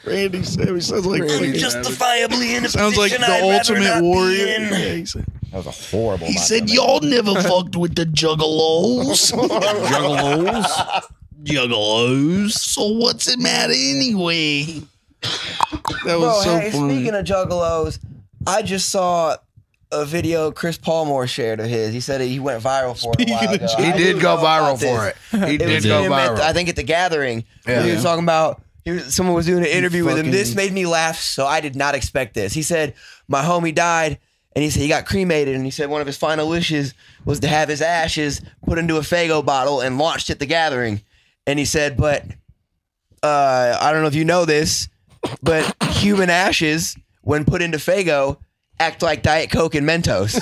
Randy Savage sounds like Randy fucking- Justifiably in a sounds like position the I'd rather ultimate not be warrior. in. Yeah, he said, That was a horrible. he said y'all never fucked with the juggalos. Juggalos. Juggalos. so what's it matter anyway? That was Bro, so hey, funny. speaking of juggalos, I just saw a video Chris Palmore shared of his. He said he went viral for it a while ago. He I did go viral for it. He It did go him at, viral. I think at the gathering. Yeah. He was talking about he was, someone was doing an interview with him. This made me laugh, so I did not expect this. He said, My homie died, and he said he got cremated, and he said one of his final wishes was to have his ashes put into a Faygo bottle and launched at the gathering. And he said, But uh, I don't know if you know this, but human ashes, when put into Faygo, act like Diet Coke and Mentos.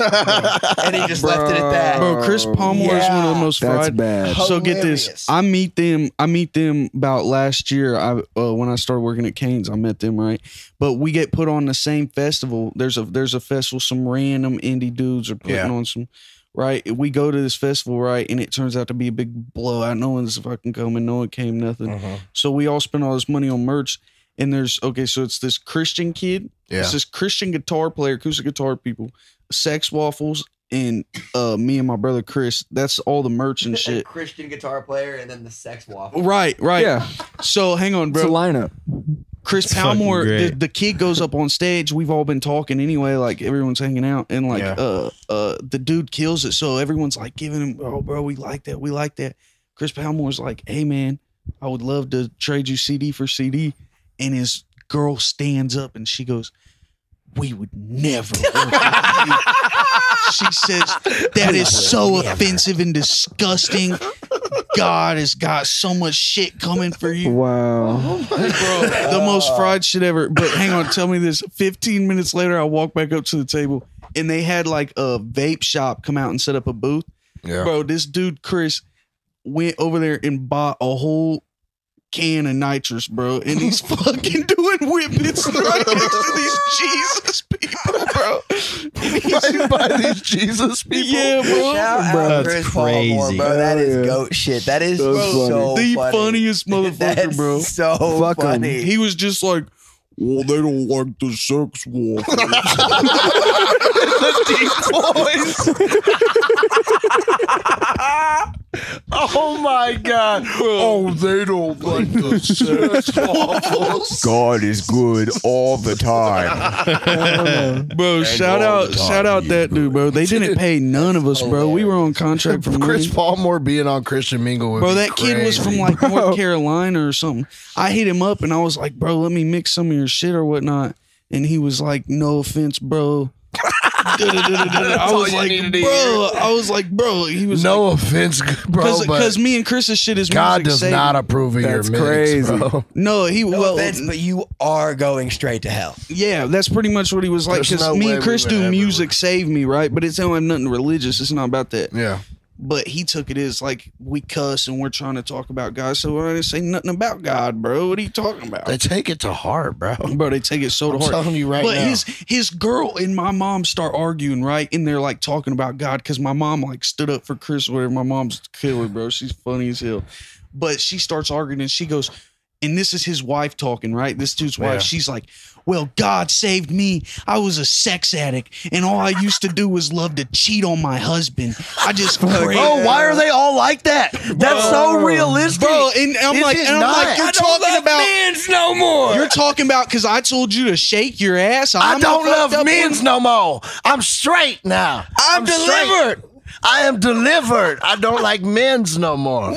and he just left it at that. Bro, Chris Palmore is one of the most that's fried. bad. So get Hilarious. this. I meet them. I meet them about last year. I uh, when I started working at Canes, I met them right. But we get put on the same festival. There's a there's a festival. Some random indie dudes are putting Yeah. on some. Right, we go to this festival, right, and it turns out to be a big blowout. No one's fucking coming. No one came. Nothing. Uh-huh. So we all spend all this money on merch. And there's okay, so it's this Christian kid. Yeah. It's this Christian guitar player, acoustic guitar people, sex waffles, and uh me and my brother Chris. That's all the merch and shit. Christian guitar player and then the sex waffle. Right, right. Yeah, So hang on, it's a bro. lineup. Chris It's Palmore, the, the kid goes up on stage. We've all been talking anyway, like everyone's hanging out, and like Yeah. uh uh the dude kills it. So everyone's like giving him, oh bro, we like that, we like that. Chris Palmore's like, hey man, I would love to trade you CD for CD, and his girl stands up and she goes, we would never. work with you." [LAUGHS] she says that is so offensive and disgusting. God has got so much shit coming for you Wow. bro, the most fried shit ever. But hang on, tell me this. 15 minutes later, I walk back up to the table and they had like a vape shop come out and set up a booth. Yeah. Bro, this dude, Chris, went over there and bought a whole can of nitrous, bro. And he's [LAUGHS] fucking doing whippets right next to these Jesus people, bro. And he's- by these Jesus people. yeah, bro. Shout out That's Chris crazy. Palmore, bro. That is yeah. goat shit. That is That's so the funny. funniest [LAUGHS] motherfucker, That's bro. So Fuck 'em. funny. He was just like, well, they don't like the sex [LAUGHS] waffles. Oh my god. Oh, they don't like the sex waffles. [LAUGHS] God is good all the time. [LAUGHS] Bro, shout out, time, shout out that dude, bro. They didn't pay none of us, bro. We were on contract for Chris money. Palmore being on Christian Mingle would Bro, be that kid was from crazy. like North Carolina or something. I hit him up and I was like, bro, let me mix some of your shit or whatnot. And he was like, no offense, bro. [LAUGHS] I was like, bro, I was like, bro. He was no offense, bro, but because me and Chris's shit is God music does saved not approve of That's your mix, crazy. bro. No, he No well, offense, but you are going straight to hell. Yeah, that's pretty much what he was like. Because no me and Chris would do ever- music save me, right? But it's don't nothing religious. It's not about that. Yeah. But he took it as like we cuss and we're trying to talk about God. So I didn't say nothing about God, bro. What are you talking about? They take it to heart, bro. bro, they take it so to I'm heart. telling you right but now. his his girl and my mom start arguing, right? And they're like talking about God because my mom like stood up for Chris whatever. My mom's killer, bro. She's funny as hell. But she starts arguing and she goes, and this is his wife talking, right? This dude's wife. Yeah. She's like, Well, God saved me. I was a sex addict, and all I used to do was love to cheat on my husband. I just [LAUGHS] prayed. Oh, why are they all like that? That's so realistic. Bro, and I'm this like, and I'm not. like, you're I talking about men's no more. you're talking about because I told you to shake your ass. I I'm don't the fucked love men's no more. I'm straight now. I'm straight. delivered. I am delivered. I don't like men's no more.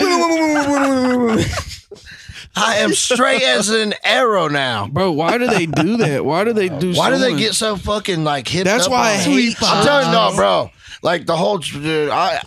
I am straight as an arrow now. Bro, why do they do that? Why do they do? Why so do they much? get so fucking like hit? That's up why I on it? hate I'm telling you, no, bro. Like the whole, dude, I,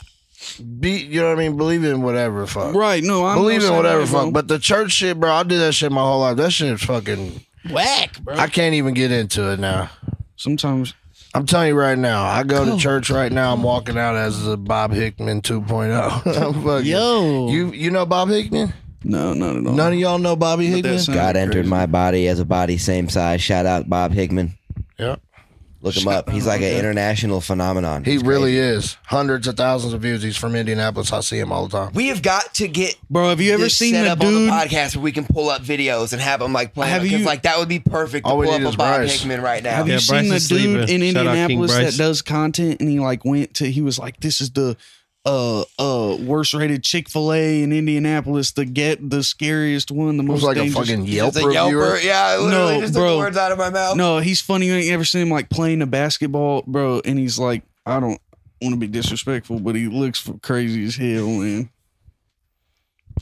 be you know what I mean. Believe in whatever fuck. Right? No, I'm Believe in whatever that, fuck. But the church shit, bro. I did that shit my whole life. That shit is fucking whack, bro. I can't even get into it now. Sometimes I'm telling you right now, I go to church right now. I'm walking out as a Bob Hickman 2.0. [LAUGHS] I'm fucking- Yo. you you know Bob Hickman? No, not at all. None of y'all know Bobby But Hickman? that sounds God entered crazy. my body as a body same size. Shout out Bob Hickman. Yeah, Look him up. He's like an international phenomenon. he He's really is. Hundreds of thousands of views. He's from Indianapolis. I see him all the time. We have got to get Bro, have you ever this seen set the up on the podcast where we can pull up videos and have them like play. Have Because you- like that would be perfect to All we pull up need a is Bob Bryce. Hickman right now. Have you Yeah, seen the is dude sleeping. in Shout out King Indianapolis Bryce. that does content and he like went to he was like, This is the uh uh worst rated Chick-fil-A in Indianapolis, the get the scariest one, the It was most like a dangerous. fucking Yelp a reviewer. Yelper. Yeah, I literally No, just took bro. the words out of my mouth. No, he's funny. You ain't ever seen him like playing a basketball, bro. And he's like, I don't want to be disrespectful, but he looks f- crazy as hell, man.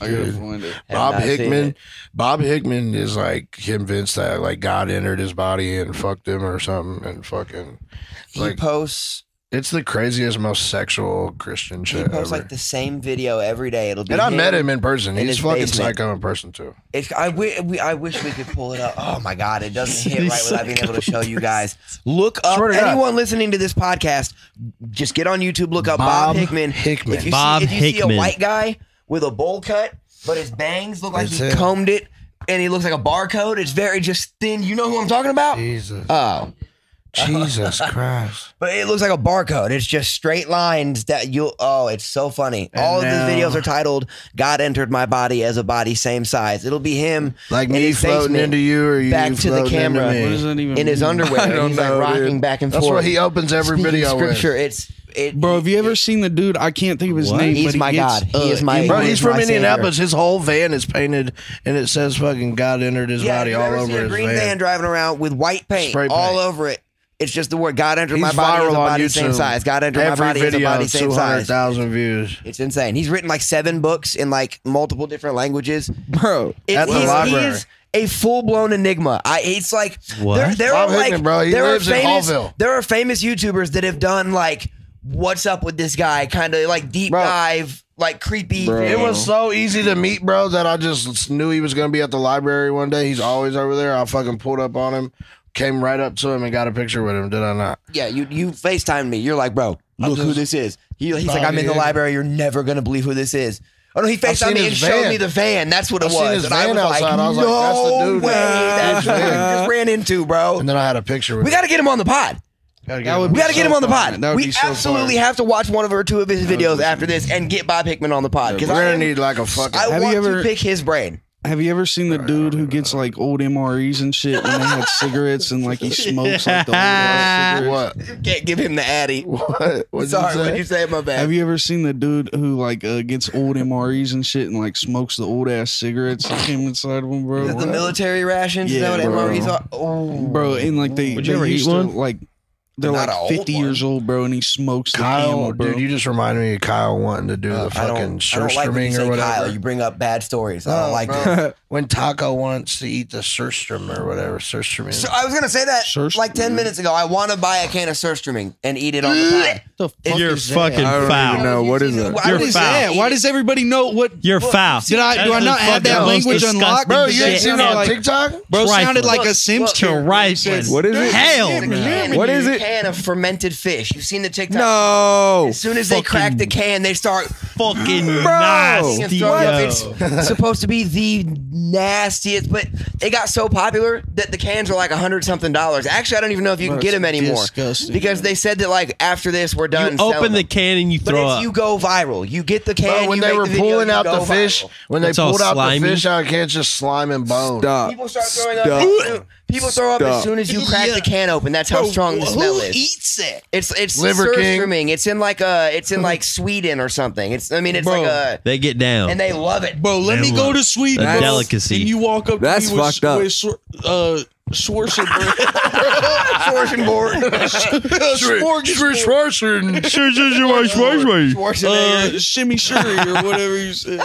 I gotta Dude. find it. Bob Hickman. it. Bob Hickman is like convinced that like God entered his body and fucked him or something and fucking He like posts. It's the craziest, most sexual Christian shit. He shit posts ever. like the same video every day. It'll be. and I met him in person. in He's his fucking basement. psycho in person too. It's, I, wi- we, I wish we could pull it up. Oh my god, it doesn't [LAUGHS] hit right without being able to show you guys. [LAUGHS] Look up Swear to God. anyone listening to this podcast. Just get on YouTube. Look up Bob, Bob Hickman. Hickman. If you Bob see, if you see Hickman. a white guy with a bowl cut, but his bangs look like That's he it. combed it, and he looks like a barcode. It's very just thin. You know who I'm talking about? Jesus. Oh, Jesus [LAUGHS] Christ. but it looks like a barcode. It's just straight lines that you'll. Oh, it's so funny. All of now- his videos are titled "God entered my body as a body same size." It'll be him Like in me his floating basement, into you or you back to the floating into camera. me. What does that even in his underwear. [LAUGHS] I and don't he's like rocking dude. back and That's forth. what he opens every Speaking video scripture. with. It's it. Bro, have you ever seen the dude? I can't think of his What? name. He's but he my gets, God. He uh, is my- Bro, He he's from my Indianapolis. His whole van is painted and it says fucking God entered his yeah, body all ever over see a his green van. van driving around with white paint, paint. all over it? It's just the word God entered my body as viral a on body same size. God entered Every my body as a body same two hundred size. thousand views. It's insane. He's written like seven books in like multiple different languages. bro. It, At the he's, library. He is a full blown enigma. I it's like What? there, there are like Hickman, bro. He there lives are famous Hallville. there are famous YouTubers that have done like what's up with this guy kind of like deep Bro. dive like creepy. Bro. It was so easy to meet, bro, that I just knew he was gonna be at the library one day. He's always over there. I fucking pulled up on him, came right up to him, and got a picture with him. Did I not? yeah. You you Facetimed me. You're like, bro, look who this is. He, he's like, I'm in the library. You're never gonna believe who this is. Oh no, he seen Facetimed me and his showed me the van. That's what it I seen was. his and I van was like, outside. I was like, no that's the dude way. That's what we just ran into, bro. And then I had a picture with him. We him. got to get him on the pod. Gotta That get would him. We got to so get him on the fire. pod. That would We be so absolutely fire. have to watch one of or two of his videos after this and get Bob Hickman on the pod because We're I, gonna am- need like a fucking. I Have want to ever- pick his brain. Have you ever seen the dude who gets like old MREs and shit when they had cigarettes and like he smokes like the old ass [LAUGHS] cigarettes? what? Can't give him the Addy. [LAUGHS] What? What'd Sorry, you what'd say? you say? My bad. Have you ever seen the dude who like uh, gets old MREs and shit and like smokes the old ass cigarettes that came inside of him, bro? the, the military rations? Yeah, is that what bro. MREs are? Oh, bro, and like they, Would they you ever used eat to one? like they're Not like a old 50 one. years old, bro, and he smokes the Kyle, camel, bro. dude, you just reminded me of Kyle wanting to do Uh, the I don't, fucking I don't like when you surströmming say or whatever. Kyle. You bring up bad stories. I don't Oh, like bro. that. when Tahko wants to eat the surströmming or whatever, surströmming. So I was gonna say that Surströmming. like ten minutes ago. I want to buy a can of surströmming and eat it on the pod. the fuck You're is that? fucking I don't foul. even know. what is it? Why You're would foul. say Yeah, why does everybody know what? You're foul. Did I do I not have that fucking language unlocked? Bro, you that ain't seen it sounded on like- TikTok? Bro Trifling. sounded like a Look, Sims look, character. Trifling. What is it? Hell no. What is it? Can of fermented fish. You've seen the TikTok. No. As soon as they crack the can, they start Fucking and nasty. throw yo. It's supposed to be the nastiest, but it got so popular that the cans are like a hundred something dollars. Actually, I don't even know if you Bro, can get it's them anymore disgusting. because they said that like after this we're done. You selling open the them. can and you But throw it's up. you go viral. You get the can. Bro, when you they make were the video, pulling you out go the fish, viral. when they It's all pulled out the slimy. fish out, I can't just slime and bone. Stop. People start throwing up. Stop. As soon- People throw up as soon as you crack the can open. That's how strong the smell Who is. eats it? It's it's Liver King. surströmming. It's in like a it's in [LAUGHS] like Sweden or something. It's I mean it's Bro. like a They get down. and they love it. Bro, let me Man, go look, to Sweden, a bro, delicacy. and you walk up. to That's me with, fucked up. With, Schwar- uh, [LAUGHS] [LAUGHS] Schwarzenegger. Schwarzenegger. uh, shimmy sherry or whatever you said.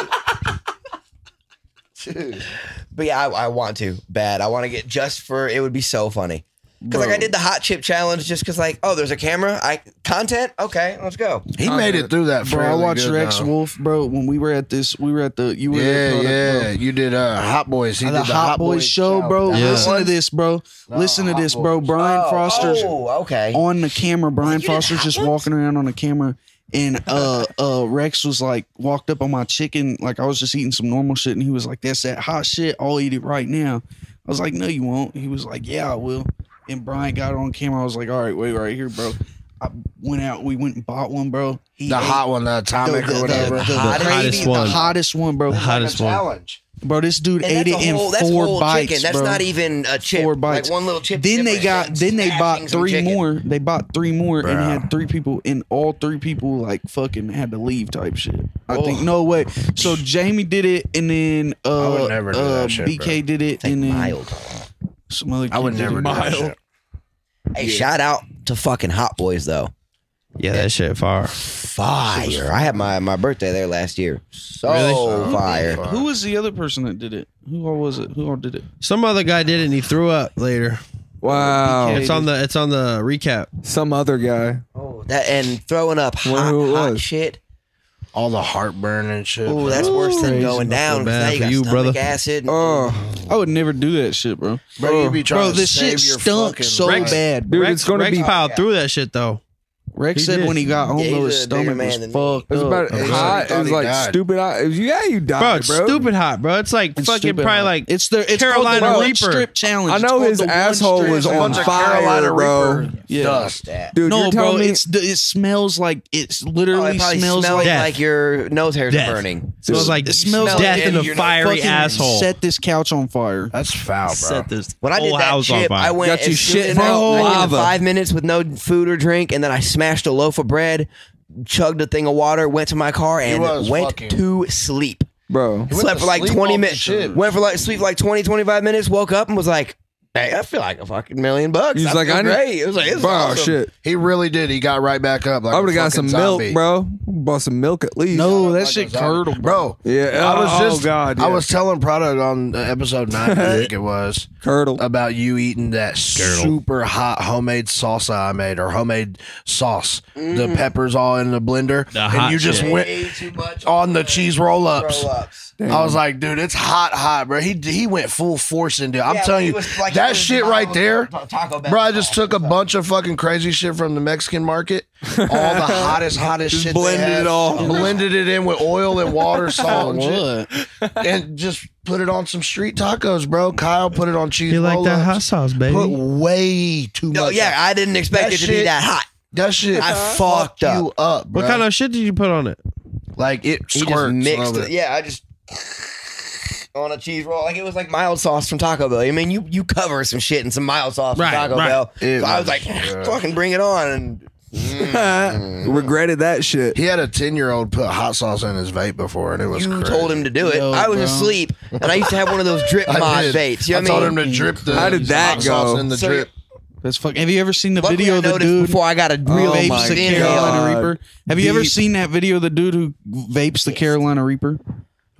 But yeah, I, I want to bad. I want to get just for it would be so funny. Because like I did the hot chip challenge just because like oh there's a camera I content okay let's go. He made it through that. Bro, I fairly watched good, Rex though. Wolf, bro. When we were at this, we were at the you were Yeah, there, bro, yeah. bro. You did uh, Hot Boys. He the, did the Hot Boys show, bro. Yeah. Listen to this, bro. Listen to Hot this, bro. Boys. Brian Oh, Foster's oh, okay. on the camera. Brian you did Foster's Hot just Ones? walking around on the camera. And uh [LAUGHS] uh Rex was like walked up on my chicken, like I was just eating some normal shit, and he was like, That's that hot shit, I'll eat it right now. I was like, No, you won't. He was like, Yeah, I will. And Brian got it on camera. I was like, All right, wait right here, bro. I went out, we went and bought one, bro. He The ate hot one, the atomic the- or the- whatever. the hottest hottest one. The hottest one, bro. The hottest one. challenge. Bro, this dude And ate it a in whole, that's four whole bites, chicken. That's bro. not even a chip. Four bites. Like one little chip. then they got then they bought three more. They bought three more and had three people, and all three people like fucking had to leave type shit. I think Oh. no way. So Jamie did it, and then uh, would never do uh that shit, BK did it, and then mild. some other. I would never it. do that shit. Hey, shout out to fucking Hot Boys though. Yeah, that shit fire. Fire! I had my my birthday there last year. So Really? fire. Who was the other person that did it? Who all was it? Who all did it? Some other guy did it and he threw up later. Wow. It's on the it's on the recap. Some other guy. Oh, that and throwing up Wonder hot, who it hot was. shit. All the heartburn and shit. Oh, that's worse than going down. 'cause Bad Now you for got you, stomach brother. acid. Oh, I would never do that shit, bro. bro, you be trying Bro, to this save shit your stunk fucking so life. bad. dude, Rex, it's gonna Rex be. piled through that shit though. Rex He said did. when he got home, Yeah, though, he's his a bigger stomach man was than me. fucked It was up. about Oh, hot. he It was thought he like died. stupid hot. Yeah, you died, Bro, it's bro. stupid hot, bro. It's like It's fucking stupid probably hot. like it's the it's Carolina called the one Reaper. strip challenge. I It's know called his the one asshole strip was on bunch of fire, Carolina bro. Reaper Yeah. dust. Dude, no, you're bro, me it's the, it smells like it's Oh, literally it probably smells, smells like Death. like your nose hairs Death. are burning. smells like it smells death in a you're fiery fucking asshole. Set this couch on fire. That's foul, bro. Set this When I did that house on chip, fire. I went Got you as soon shitting as I- out I did lava. five minutes with no food or drink, and then I smashed a loaf of bread, chugged a thing of water, went to my car, and went fucking- to sleep. bro. went Slept to for like sleep 20 off the minutes. shit. Went for like sleep for like 20, 25 minutes, woke up and was like, Hey, I feel like a fucking million bucks. He's I like, feel I need- great. It was like, it's Bro, awesome. shit. He really did. He got right back up. Like I a would have got fucking some milk, bro. Bought some milk at least. No, that Like shit a curdled, bro. bro. Yeah. I was just. oh, just, God. I yeah. was telling PraDucc on uh, episode nine, I think it was, [LAUGHS] curdled. about you eating that super hot homemade salsa I made or homemade sauce. The peppers all in the blender, The and hot you just shit. went too much on the cheese roll ups. roll-ups. I was like, dude, it's hot, hot, bro. He he went full force into. it. I'm Yeah, telling it you, was like- it that shit mild right there, Taco Bell bro. I just took a bunch of fucking crazy shit from the Mexican market, all the [LAUGHS] hottest, hottest Just shit. they blended had, it all. blended it in with oil and water, [LAUGHS] salt, and shit, and just put it on some street tacos, bro. Kyle put it on cheese. You like that hot sauce, baby? Put way too No, much. yeah, I didn't expect That it to be that hot. that shit I fucked fucked up. you up, bro. what kind of shit did you put on it? like it He squirts just mixed it. Yeah, I just on a cheese roll. Like it was like mild sauce from Taco Bell. I mean, you you cover some shit in some mild sauce Right, from Taco right. Bell. It so I was was, like, yeah. [LAUGHS] fucking bring it on. And [LAUGHS] Regretted that shit. He had a ten year old put hot sauce in his vape before, and it was. you crazy. told him to do it. Yo, I was bro. asleep, and I used to have one of those drip [LAUGHS] I mod did. vapes. You know I what told I him to drip the How did that hot sauce go? in the So- drip. That's fuck. Have you ever seen the Luckily, video I of the dude before I got a who real vapes mic. the Inhale. Carolina God. Reaper? Have you ever seen that video of the dude who vapes the Carolina Reaper?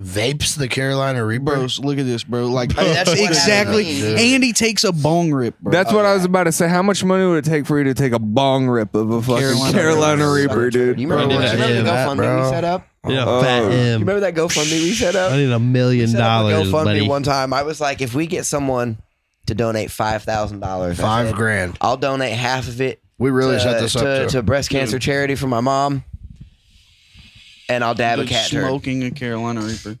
Vapes the Carolina Reaper. Bros, look at this, bro. Like [LAUGHS] I mean, that's exactly. happened. And he takes a bong rip, bro. That's what I was about to say. How much money would it take for you to take a bong rip of a fucking Carolina Carolina, Reaper. Reaper, dude? You remember, Bro, that, I remember did the GoFundMe bro. we set up? Yeah, Oh. fat You uh, You remember that GoFundMe we set up? I need a million set up a dollars, GoFundMe buddy. one time. I was like, if we get someone to donate five thousand dollars, Five grand. I'll donate half of it. We really to, set this up to, too. to breast cancer charity for my mom, and I'll dab a cat turd. smoking a Carolina Reaper.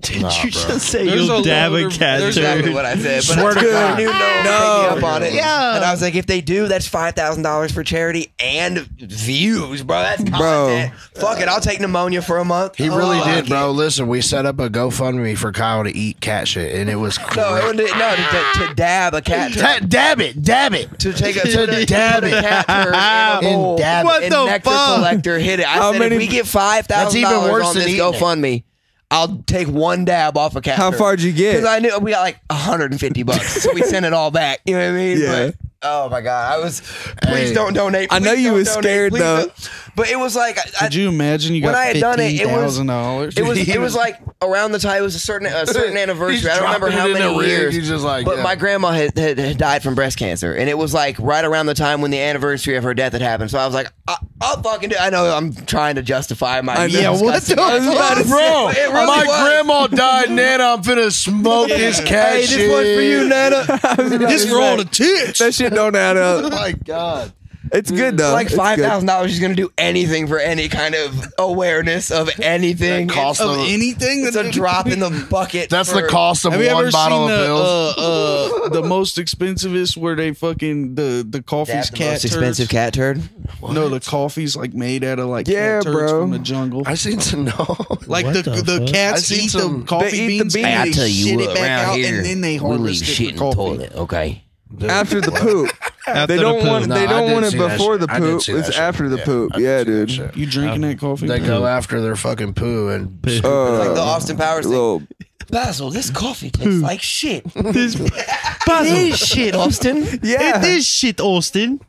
Did Nah, you bro. just say There's you'll a dab a load of- cat there's turd? Exactly what I said. But Swear I, to God. knew no, No. would take me up on it. Yeah. And I was like, if they do, that's five thousand dollars for charity and views, bro. That's content. Fuck it, I'll take pneumonia for a month. He really Oh, did, fuck bro. it. Listen, we set up a GoFundMe for Kyle to eat cat shit, and it was No, it no, to, to dab a cat turd. Ta- dab it, dab it. to take a, To to dab a it. cat turd in a [LAUGHS] And bowl dab it. What and the nectar fuck? collector hit it. I How said many- if we get five thousand That's even dollars worse on than this GoFundMe. it. I'll take one dab off a cat. How far'd you get? Because I knew we got like 150 bucks, so we sent it all back. You know what I mean? [LAUGHS] Yeah. But Oh my god, I was. Please Hey. don't donate. I know Please you don't was donate. scared, Please though. don't. But it was like I, Could you imagine you when got I had done it, it was- thousand dollars? [LAUGHS] It was it was [LAUGHS] like around the time it was a certain a certain [LAUGHS] anniversary. I don't remember how it in many a rig. years. He's just like, but yeah. my grandma had, had, had died from breast cancer, and it was like right around the time when the anniversary of her death had happened. So I was like, I, I'll fucking do. I know I'm trying to justify my I know. yeah. What the fuck? Bro, It really my was. grandma died, Nana. I'm finna smoke this cat Hey, this one's for you, Nana. this for all the tits. That shit don't add Oh up. [LAUGHS] my god. It's good though. like It's five good. thousand dollars. She's gonna do anything for any kind of awareness of anything. That cost of of- anything. It's a drop in the [LAUGHS] bucket. That's for- the cost of Have you one ever bottle seen of the pills. uh, uh, the most expensivest where they fucking the the That's coffee's the cat most expensive turds? cat turd. No, the coffee's like made out of like Yeah, cat turds bro. from the jungle. I seen some no. [LAUGHS] Like What the the the, fuck? I cats seen eat some- the coffee They eat the beans, beans. and I they tell shit it back out, and then they harvest it for coffee. Okay. After the poop. [LAUGHS] After they the don't poop. want. No, they I don't did want it see that before shit. the I did poop. see that It's shit. after the Yeah, poop. I did Yeah, see that dude. shit. You drinking that coffee? They go after their fucking poo and [LAUGHS] Uh, Like the Austin Powers thing. little Basil, this coffee tastes like shit. [LAUGHS] This It is shit, Austin. yeah, It is shit, Austin.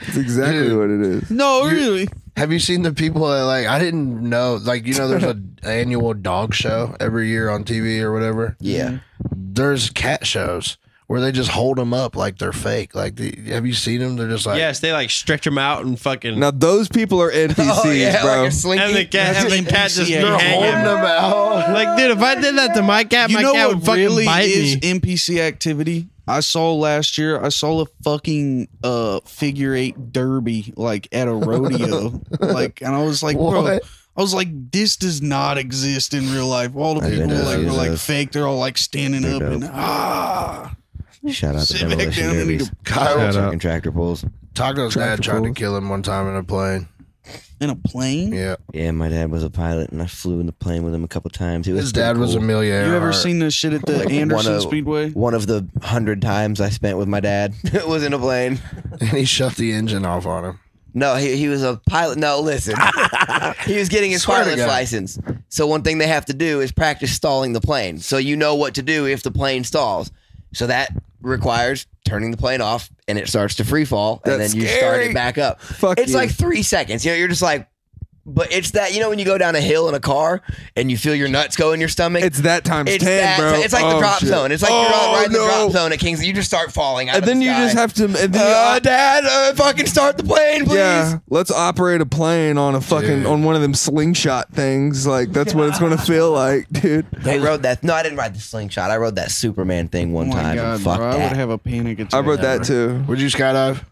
that's exactly Dude. what it is. No, really. Have you seen the people that like I didn't know like you know there's a annual dog show every year on TV or whatever. Yeah. There's cat shows where they just hold them up like they're fake. Like the, have you seen them? They're just like yes, they like stretch them out and fucking. Now those people are NPCs, [LAUGHS] Oh, yeah, bro. like a slinky. and the cat, That's and the cat just NPC be they're hanging. holding them out. Like, dude, if I did that to my cat, You my know cat would fucking really bite is me. NPC activity? I saw last year. I saw a fucking uh figure eight derby like at a rodeo, [LAUGHS] like, and I was like, bro. I was like, this does not exist in real life. All the people like it were like fake. They're all like standing They're up and ah. [LAUGHS] Shout out to Sit back Demolition down and Derbies. Kyle, Fucking tractor pulls. Tahko's dad Tractor tried to pulls. kill him one time in a plane. In a plane. Yeah, Yeah, my dad was a pilot, and I flew in the plane with him a couple times. It was his pretty dad was a cool. millionaire. You ever seen this shit at the [LAUGHS] Like one Anderson of- Speedway? One of the hundred times I spent with my dad [LAUGHS] was in a plane. And he shut the engine off on him. No, he, he was a pilot. No, listen. he was getting his Swear to pilot's God. license. So one thing they have to do is practice stalling the plane. So you know what to do if the plane stalls. So that requires turning the plane off and it starts to free fall and That's then you start scary. it back up. Fuck it's you. like three seconds. You know, you're just like but it's that you know when you go down a hill in a car and you feel your nuts go in your stomach. It's that times It's ten, that- bro. It's like the Oh, drop shit. zone. It's like you're Oh, riding the drop zone at Kings. You just start falling out And of then the you sky. just have to. And then you- Uh, Dad, uh, fucking start the plane, please. yeah, let's operate a plane on a fucking Dude. on one of them slingshot things. Like that's what it's gonna [LAUGHS] feel like, dude. I rode that. No, I didn't ride the slingshot. I rode that Superman thing one oh my time. god, Fuck bro! I would have a panic attack. I wrote that too. Would you skydive?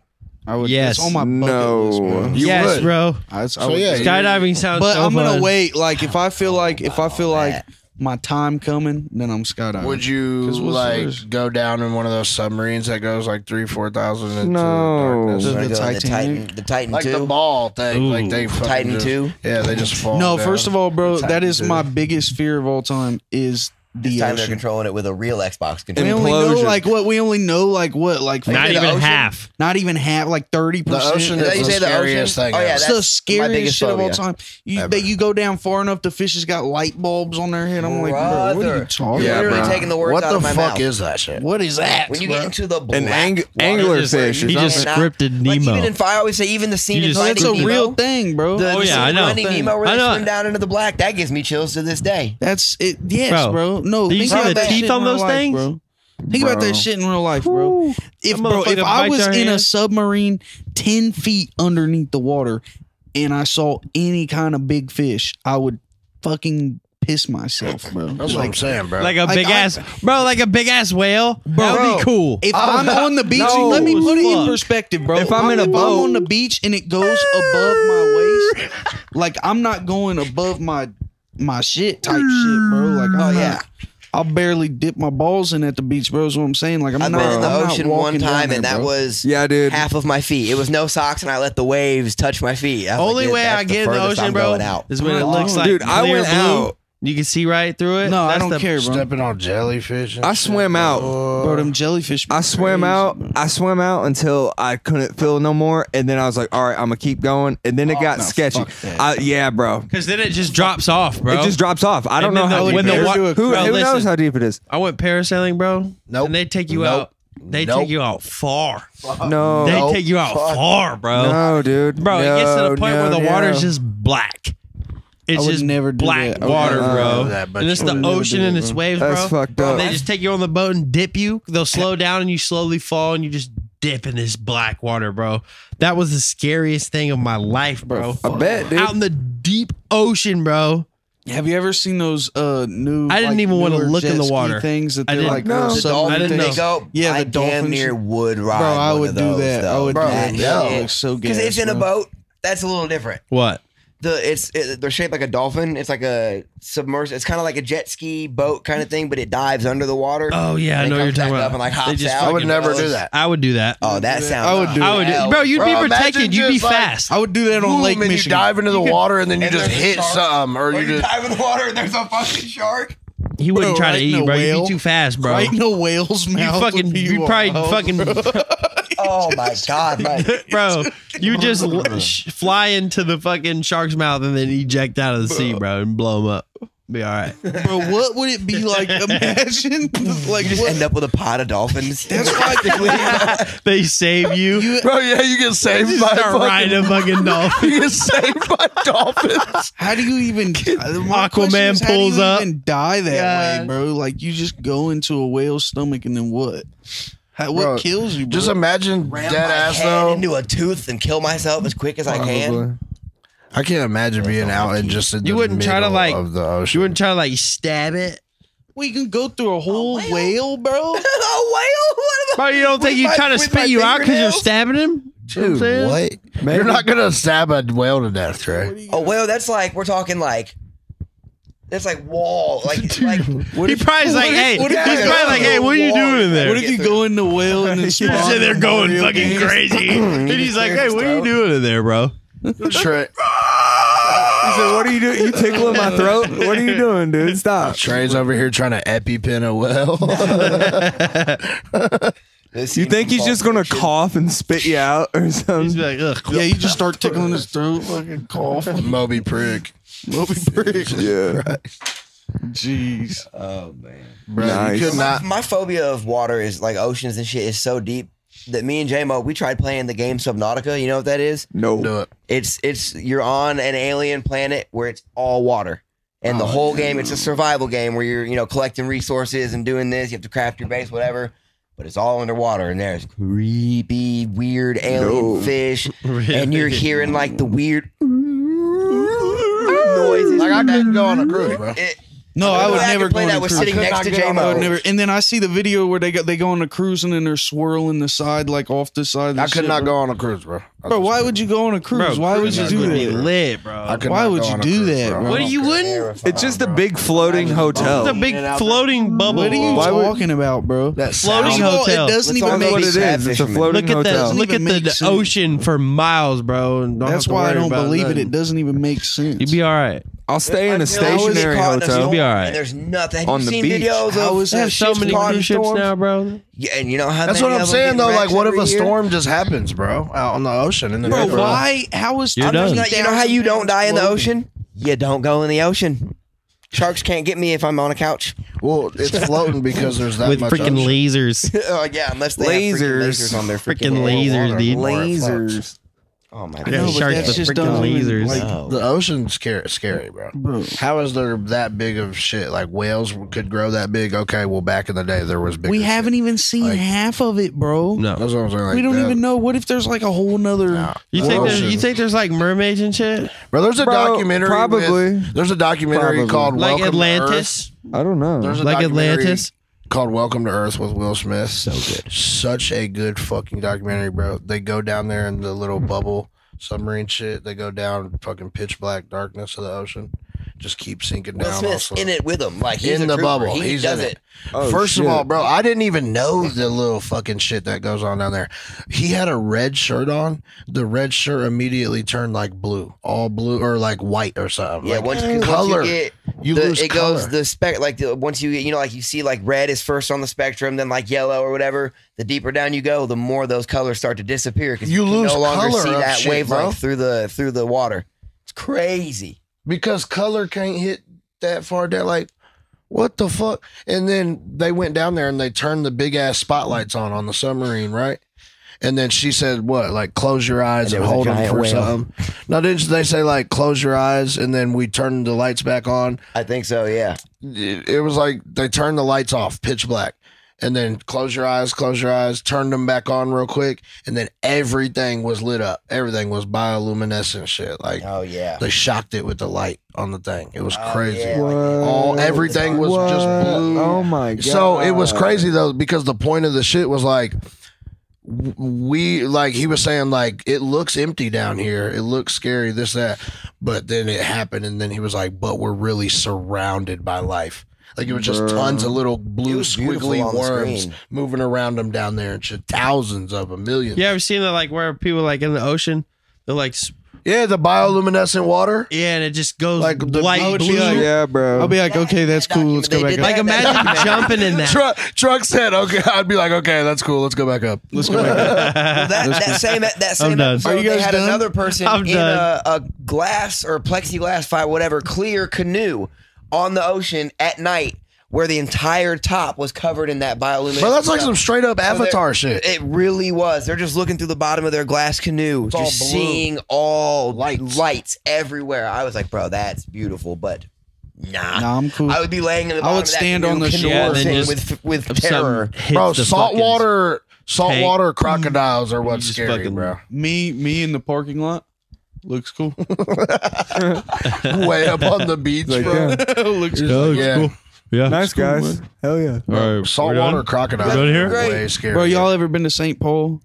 I would. Yes. It's on my bucket No. list, bro. You yes, would. bro. I, I So, would yeah, do you- Skydiving sounds but so I'm gonna fun. wait. Like if I feel like if I feel like my time coming, then I'm skydiving. Would you 'Cause what's like yours? go down in one of those submarines that goes like three, four thousand into No. darkness? The- You wanna the go in the Titanic? Titan, the Titan like two. the ball thing. Like they fucking Titan just, two? Yeah, they just fall. No, down. first of all, bro, that is Titan my biggest fear of all time is This the time they're ocean. controlling it with a real Xbox controller. We controller. only know Implosion. like what we only know like what like Not the even ocean? half. not even half like thirty the ocean percent. Is that is you the say the scariest ocean? thing. Oh, yeah, ever. It's that's the my scariest shit of all phobia. time. You Ever. that you go down far enough, the fish has got light bulbs on their head. I'm like, bro, what are you Brother. talking You're Yeah, about? literally bro. taking the words what out the of my fuck mouth. is that shit? What is that? when you bro? get into the black An ang- water, anglerfish. He or just something. scripted like Nemo. even in fire, I always say even the scene You in just- Finding that's a Nemo, real thing, bro. Oh, the, Oh, the yeah, I know. Finding Nemo where I they know. swim down into the black. That gives me chills to this day. That's it. Yes, Bro, bro. No, do you think see about the that teeth shit on in real those life, things? bro. Think about Bro. that shit in real life, bro. If That bro, if motherfucker I bites was our in a hand. submarine ten feet underneath the water and I saw any kind of big fish, I would fucking piss myself, bro. That's what I'm saying, bro. Like a Like, big I- ass, bro, like a big ass whale. that would Bro. be cool. If I'm on the [LAUGHS] beach, No. let me put it in Fuck. perspective, bro. If I'm in a if boat- I'm on the beach and it goes above my waist, like I'm not going above my my shit type shit, bro. Like, oh yeah. I'll barely dip my balls in at the beach, bro. Is what I'm saying. Like, I'm I've not been in the I'm not ocean one walking down time, there, and that bro. was Yeah, dude. half of my feet. It was no socks, and I let the waves touch my feet. I was Only like, way that's I get in the furthest ocean, I'm bro, going out. is when it looks like dude, I clear went blue. out. You can see right through it. No, I don't the- care, bro. stepping on jellyfish. and I shit, swam out. bro. Bro, them jellyfish. be I swam crazy, out. bro. I swam out until I couldn't feel no more, and then I was like, "All right, I'm gonna keep going." And then it oh, got no, sketchy. fuck that. I, yeah, bro. Cause then it just drops off, bro. It just drops off. I don't know then how the- deep when it the is. wa- Who, Bro, who knows listen. how deep it is? I went parasailing, bro. Nope. And they take you Nope. out. They Nope. take you out far. No, They Nope. take you out far, bro. no, dude. Bro, it gets to the No, point no, where the no. water's just black. It's would just never do black that. I would water, never bro. do that, but and it's you the would never ocean do and that, its bro. waves, That's bro. fucked up. They just take you on the boat and dip you. They'll slow down and you slowly fall and you just dip in this black water, bro. That was the scariest thing of my life, bro. I bet, dude. Out in the deep ocean, bro. Have you ever seen those uh new? I didn't like, even wanna newer look in jet the ski water. Things that I they're didn't like know. uh, The submarine I didn't things. know. They go, Yeah, the I damn dolphins- near would ride. Bro, I one would of do those, that. I though. would Bro, do that. yeah. Looks so good. Because it's in a bro. boat. That's a little different. What? The it's it, they're shaped like a dolphin. It's like a submerged. It's kind of like a jet ski boat kind of mm-hmm. thing, but it dives under the water. Oh yeah, I know you're talking about. up and, like, hops just out. I would fucking- never do that. I would do that. Oh, that sounds. I would do I would, hell. bro. You'd Bro, be protected. You'd be like, fast. I would do that on Boom, Lake and you Michigan. dive into the water and then you and just hit shark. something, or Or you you just dive in the water and there's a fucking shark. He wouldn't Bro, try to eat in you, bro. You'd be too fast, bro. Right in a whale's you mouth. fucking, would be you probably wild, fucking, bro. [LAUGHS] [LAUGHS] [LAUGHS] Oh my god, man. [LAUGHS] bro. You just l- [LAUGHS] sh- fly into the fucking shark's mouth and then eject out of the sea, bro, and blow them up. Be all right. bro, what would it be like? Imagine, like, You just what, end up with a pot of dolphins. that's why. They save you. bro, yeah, you get saved Just by start riding fucking, a fucking dolphin. you get saved by dolphins. How do you even? my Aquaman question is, how do pulls you up. Even die that Yeah. way, bro? Like you just go into a whale's stomach and then what? How, what Bro, kills you? Bro? Just imagine Ram dead my ass head though. into a tooth and kill myself as quick as I can. I can't imagine being out and just in You the wouldn't try to, like- of the ocean. You wouldn't try to like stab it, we can go through a whole whale? whale, bro. [LAUGHS] a whale? What about? bro. You don't think you my- try to spit you out because you're stabbing him? You know what I'm Dude, what? You're not gonna stab a whale to death, Trey. A whale? That's like we're talking like. That's like wall, [LAUGHS] like like. What He probably's like, if- hey, what if he's probably go- like, hey, what are you doing there? What if you go in the whale and then [LAUGHS] He's spawn sitting there going Mario fucking games? crazy, [LAUGHS] and he's like, hey, what are you doing in there, bro? Trey, He said, "What are you doing? You tickling my throat? What are you doing, dude? Stop." Trey's over here trying to EpiPen a whale. You think he's just gonna cough and spit you out or He's something? like, ugh. Yeah, you just start tickling his throat, fucking cough. Moby prick. Moby [LAUGHS] prick. Yeah. Jeez. Oh man. Bro, Nice. you could not. My phobia of water is like oceans and shit is so deep that me and J-Mo, we tried playing the game Subnautica. You know what that is? No. Do it. It's it's you're on an alien planet where it's all water. And the Oh, whole game, it's a survival game where you're, you know, collecting resources and doing this. You have to craft your base, whatever. But it's all underwater, and there's creepy, weird alien No. fish, [LAUGHS] and you're hearing like the weird noises. Like I couldn't go on a cruise, bro. It- No, I would I could never play go on that a cruise. sitting I could next to get on I J-Mo. would never. And then I see the video where they go they go on a cruise and then they're swirling the side like off the side. Of the I could ship, not bro. go on a cruise, bro. I Bro, why would you go on a cruise? Bro, why would you do that? lit, bro? I could Why would you do cruise, that, bro? What do you wouldn't? It's just a big floating It's hotel. a big floating bubble. What are you Why would- talking about, bro? That Floating sound- First of all, hotel. It doesn't Let's even make That's what it It's a floating Look at the hotel. look at the, the sense. ocean for miles, bro. and don't have That's why I don't believe it. nothing. It doesn't even make sense. You'd be all right. I'll stay in a Until I was stationary caught in a hotel. You'll be all right. There's nothing. On the beach. videos How of is They have so many cruise ships storms? now, bro. Yeah, and you know how That's what I'm saying though. Like, what if a storm just happens, bro, out on the ocean in the Bro, river? why? How is You're I'm just not- you know how you don't die in the ocean? You don't go in the ocean. Sharks can't get me if I'm on a couch. Well, it's floating because there's that With much freaking ocean. lasers. [LAUGHS] oh yeah, unless they have freaking Lasers. lasers on their Freaking freaking lasers, dude. More it floats. Lasers. Oh my god. No, but sharks that's with just freaking don't lasers. like- No. The ocean's scary, scary, bro. Bro. How is there that big of shit? Like whales could grow that big. Okay, well, back in the day there was big. We haven't even seen Like- half of it, bro. No. That's what I'm saying. Like we don't that- even know. What if there's like a whole nother? Nah. You think there's, you think there's like mermaids and shit? Bro, there's a Bro, documentary. probably. with- there's a documentary Probably. called Like Welcome to Atlantis? I don't know. There's a Like documentary Atlantis? Called Welcome to Earth with Will Smith. So good. Such a good fucking documentary, bro. They go down there in the little hmm. bubble submarine shit. They go down fucking pitch black darkness of the ocean. Just keep sinking Will down. Smith's also. in it with him, Like he's In the bubble. He He's does in it. it. Oh, First of all, bro, I didn't even know the little fucking shit that goes on down there. He had a red shirt on. The red shirt immediately turned like blue, all blue or like white or something. Yeah, like, once, color. once you get You the, lose it color. goes the spec like the once you you know like you see like red is first on the spectrum, then like yellow or whatever. The deeper down you go, the more those colors start to disappear because You you, lose no longer color see of that shit, wavelength bro. through the through the water. It's crazy. because color can't hit that far down. Like what the fuck? And then they went down there and they turned the big ass spotlights on on the submarine, right? And then she said, "What? Like close your eyes And and, there was a hold them for whale. something." No, didn't they say like close your eyes and then we turned the lights back on? I think so. Yeah. It, it was like they turned the lights off, pitch black, and then close your eyes, close your eyes, turned them back on real quick, and then everything was lit up. Everything was bioluminescent shit. Like Oh yeah. they shocked it with the light on the thing. It was Oh, crazy. yeah, like- All everything was just blue. Oh my god. So it was crazy though because the point of the shit was like w- we like he was saying like it looks empty down here. It looks scary this that. But then it happened and then he was like but we're really surrounded by life. Like it was just tons of little blue squiggly worms moving around them down there and shit. Thousands of them, millions. You ever seen that like where people like in the ocean, they're like, s- Yeah, the bioluminescent water. yeah, and it just goes Like the- light blue. like- Yeah, bro. I'll be like, okay, that's cool. Let's go back up. like imagine [LAUGHS] jumping in that. Truck, truck said, "Okay." [LAUGHS] I'd be like, "Okay, that's cool. Let's go back up." Let's go back up. [LAUGHS] Well, that, that same that same done. episode, Are you they had done? another person I'm in a, a glass or plexiglass fight, whatever, clear canoe on the ocean at night, where the entire top was covered in that bioluminescent. But that's like stuff. some straight up Avatar they're- shit. It really was. They're just looking through the bottom of their glass canoe, all just blue. seeing all Lights. lights everywhere. I was like, bro, that's beautiful, but nah. Nah, I'm cool. I would be laying in the I bottom would of that stand on the canoe shore Yeah, and then singing just- with with terror. bro, the saltwater, fucking- saltwater crocodiles are what's just scary, fucking- bro. Me, me in the parking lot looks cool. [LAUGHS] Way up on the beach, Like, bro. yeah. [LAUGHS] looks cool. Yeah, Yeah. Nice guys. Hell yeah. All right. saltwater crocodiles done are here? way scary. Bro, y'all ever been to St. Paul?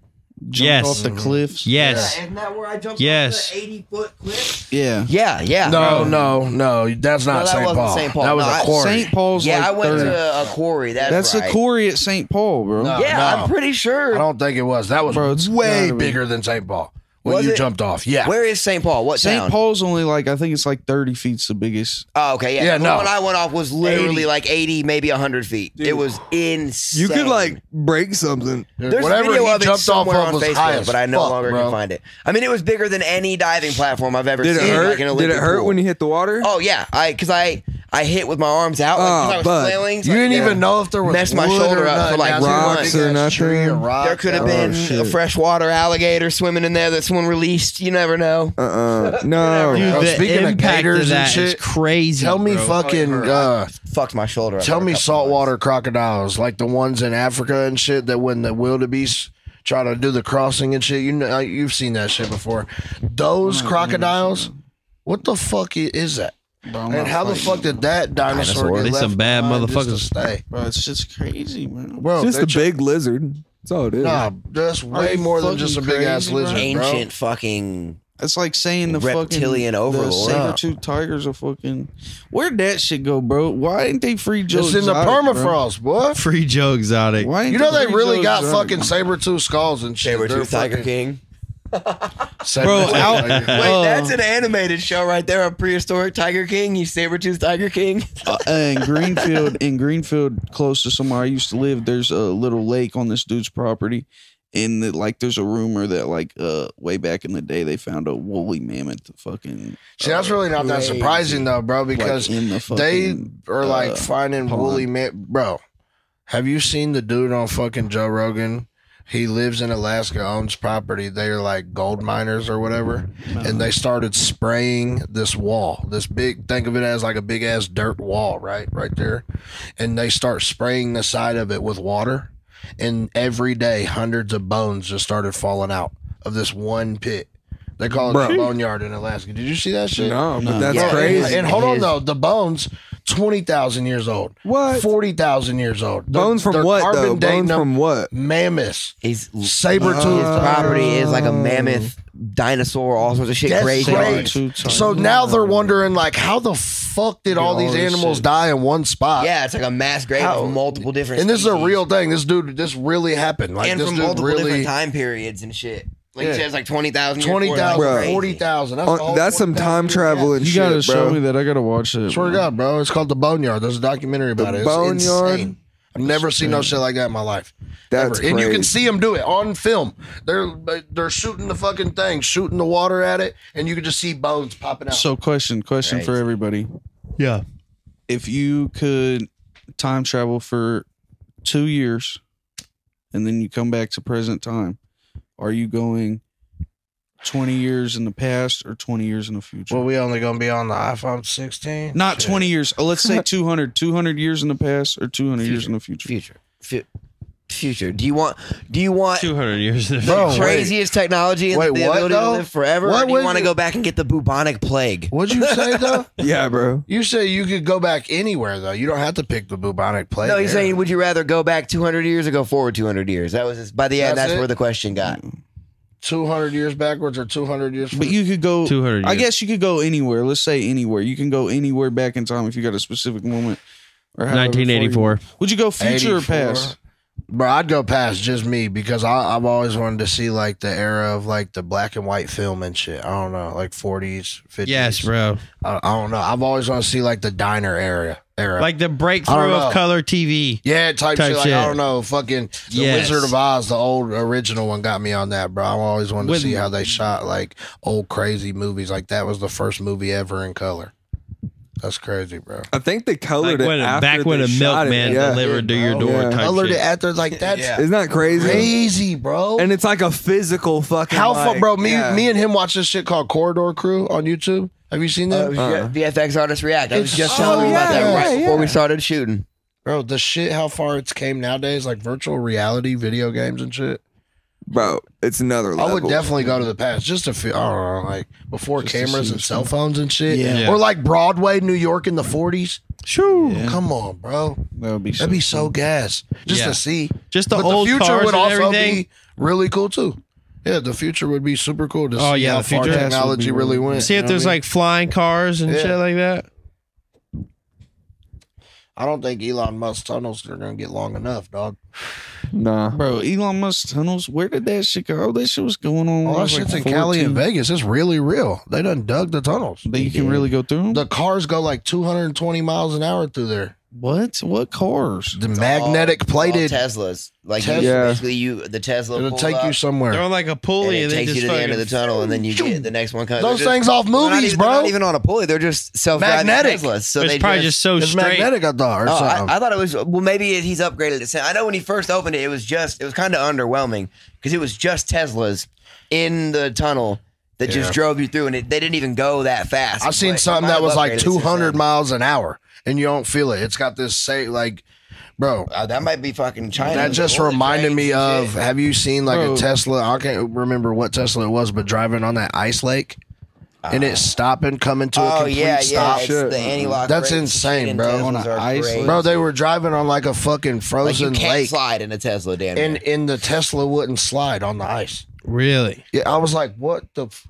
Jumped Yes. off the mm-hmm. cliffs. Yes. Isn't that where I jumped Yes. off the 80 foot cliff? Yeah. Yeah, yeah. No, no, no. That's No, not that St. wasn't Paul. St. Paul. That was No, a I- quarry. St. Paul's Yeah, like I went 30. to a quarry. That's, That's right. a quarry at St. Paul, bro. No. Yeah, I'm pretty sure. I sure. don't think it was. That was Bro, it's way gotta be. bigger than St. Paul when Was you it? jumped off. Yeah. Where is St. Paul? What St. town? Paul's only like I think it's like 30 feet's the biggest. Oh, okay, yeah. Yeah, the no. one I went off was literally 80. like 80, maybe 100 feet. It was insane. You could like break something. There's Whatever video he of it jumped off somewhere of on was high Facebook, as but I no fuck, longer bro. can find it. I mean, it was bigger than any diving platform I've ever Did seen. it hurt? Like an Did Olympic it hurt pool. when you hit the water? Oh yeah, I because I I hit with my arms out. Like, 'cause Oh, I was but flailing. so You I- didn't yeah. even know if there was Messed my wood shoulder or up for, nothing. like, That's rocks a or big-ass tree or nothing. rock. There could have Oh, been shit. a freshwater alligator swimming in there that someone released. You never know. Uh-uh. [LAUGHS] No. Dude, Bro, the speaking of impact gators of and that is shit, crazy. Tell me bro. fucking uh Fucked my shoulder. up tell there a me couple saltwater crocodiles like the ones in Africa and shit that when the wildebeest try to do the crossing and shit you know you've seen that shit before those crocodiles what the fuck i- is that Bro, and how the fuck did that dinosaur, Dinosaur. get They left some bad behind just to motherfuckers. stay Bro, it's just crazy, man. bro It's just they're a big lizard. That's all it is. nah that's way you more than just a fucking big ass crazy, bro? lizard Ancient fucking. It's like saying the Reptilian fucking, overlord. The saber-tooth tigers are fucking. Where'd that shit go, bro? Why ain't they free Joe? it's in the Exotic, bro? permafrost boy [LAUGHS] Free Joe Exotic. Why ain't you know they free really Joe got Exotic? fucking saber tooth skulls and shit. Saber They're tooth Tiger fucking King. Saber-tooth Bro, out- Wait, Oh. that's an animated show right there. A prehistoric Tiger King. You saber tooth Tiger King. [LAUGHS] uh, in Greenfield, in Greenfield, close to somewhere I used to live, there's a little lake on this dude's property. And that, like, there's a rumor that, like, uh, way back in the day, they found a woolly mammoth fucking. See, that's really not that Crazy. surprising though, bro, because like, in the they fucking, are like uh, finding pond. woolly mammoth. Bro, have you seen the dude on fucking Joe Rogan? He lives in Alaska, owns property. They're like gold miners or whatever, and they started spraying this wall. This big, think of it as like a big ass dirt wall, right, right there, and they start spraying the side of it with water, and every day hundreds of bones just started falling out of this one pit. They call it Bro. the boneyard in Alaska. Did you see that shit? No, but No. that's Yeah, crazy. And, and hold on though, the bones, twenty thousand years old. What? Forty thousand years old. They're- Bones from they're what carbon though? dating Bones them from what? mammoths, His saber his tooth. property is like a oh. mammoth, dinosaur, all sorts of shit. That's Crazy. crazy. So mm. now they're wondering like, how the fuck did all all these animals die in one spot? Yeah, it's like a mass grave How- of multiple different. and this is a species. real thing. This dude, this really happened. Like and this from dude multiple really different time periods and shit. Like Yeah. he says, like twenty thousand. twenty thousand, forty thousand. That's, Uh, the whole that's some time years. travel and You shit, gotta show bro. me that. I gotta watch it. Swear to bro. God, bro. It's called the Boneyard. There's a documentary about The it. It's Boneyard? insane. I've never seen no shit like that in my life. That's Ever. And you can see them do it on film. They're they're shooting the fucking thing, shooting the water at it, and you can just see bones popping out. So, question, question for everybody: Yeah. If you could time travel for two years, and then you come back to present time, are you going twenty years in the past or twenty years in the future? Well, we only gonna be on the iPhone 16. Not Shit. 20 years. Oh, let's say [LAUGHS] 200. 200 years in the past or 200 years in the future. Future. Fu- future. Do you want? Do you want? Two hundred years. In the Bro, future. wait. craziest technology and Wait, the what, ability though? to live forever? What or do you would want to you- go back and get the bubonic plague? What'd you say though? [LAUGHS] Yeah, bro. you say you could go back anywhere though. You don't have to pick the bubonic plague. No, he's era. saying, would you rather go back 200 years or go forward 200 years? That was his, by the end. That's That's, it? where the question got. 200 years backwards or 200 years. But you could go 200 I years. guess you could go anywhere. Let's say anywhere. You can go anywhere back in time if you got a specific moment. Or however far you- 1984. Would you go future or 84. past? Bro, I'd go past just me because I, I've always wanted to see like the era of like the black and white film and shit. I don't know, like 40s, 50s. Yes, bro. I, I don't know. I've always wanted to see like the diner era. Era. Like the breakthrough of color TV. yeah, type, type shit. Like, shit. I don't know. Fucking the Yes. Wizard of Oz, the old original one, got me on that, bro. I always wanted to With- see how they shot like old crazy movies. Like that was the first movie ever in color. That's crazy, bro. I think they colored Like when, it after back when they a milkman Yeah. delivered to your door Yeah. type Colored shit. it after like that's Isn't that crazy? crazy, bro. And it's like a physical fucking. How far, like, bro? Me, yeah. me and him watch this shit called Corridor Crew on YouTube. Have you seen that, Uh, VFX Artist React. I was It's just so telling you about that right Yeah, before we started shooting. bro? The shit, how far it's came nowadays, like virtual reality video games and shit. Bro. It's another level. I would definitely go to the past just to feel. I don't know, like before Just to cameras see and cell phones and shit. Yeah. Or like Broadway, New York in the forties. Shoo. Yeah. Come on, bro. That would be so That'd be so gas just Yeah. to see. Just the but old the future cars would and also everything. be really cool too. Yeah, the future would be super cool to Oh, see yeah, how the far future- technology really really- went. See you if know there's what I mean? like flying cars and Yeah. shit like that. I don't think Elon Musk tunnels are gonna get long enough, dog. Nah. Bro, Elon Musk tunnels, where did that shit go? Oh, that shit was going on. when All I that was, shit's like, in Cali and Vegas. It's really real. They done dug the tunnels. That you can really go through 'em? The cars go like 220 miles an hour through there. What? What cars? The magnetic All- plated. all Teslas. Like Tesla. you, Yeah. basically, you the Tesla. It'll pulls take you somewhere. They're on like a and pulley it and, they takes just you to the end of the tunnel, and then you get the next one comes. Those just- things off they're not movies, even- bro. They're not even on a pulley. They're just self-driving Magnetic. Teslas. So it's they probably just so It's straight. magnetic, I thought, or Oh, something. I, I thought it was well. Maybe he's upgraded it. I know when he first opened it, it was just it was kind of underwhelming because it was just Teslas in the tunnel that just drove you through, and it, they didn't even go that fast. I've seen But something that was like upgraded it since 200 miles an hour, and you don't feel it. It's got this say like, bro. Uh, that might be fucking China. That just reminded me of. shit. Have you seen like Bro. a Tesla? I can't remember what Tesla it was, but driving on that ice lake, and it stopping, coming to a Oh complete yeah, yeah. stop. It's the anti-lock. That's brakes and insane, bro. On a are ice crazy. Bro, they were driving on like a fucking like you frozen can't lake, slide in a Tesla, damn. and near. and the Tesla wouldn't slide on the ice. Really? Yeah, I was like, what the. F-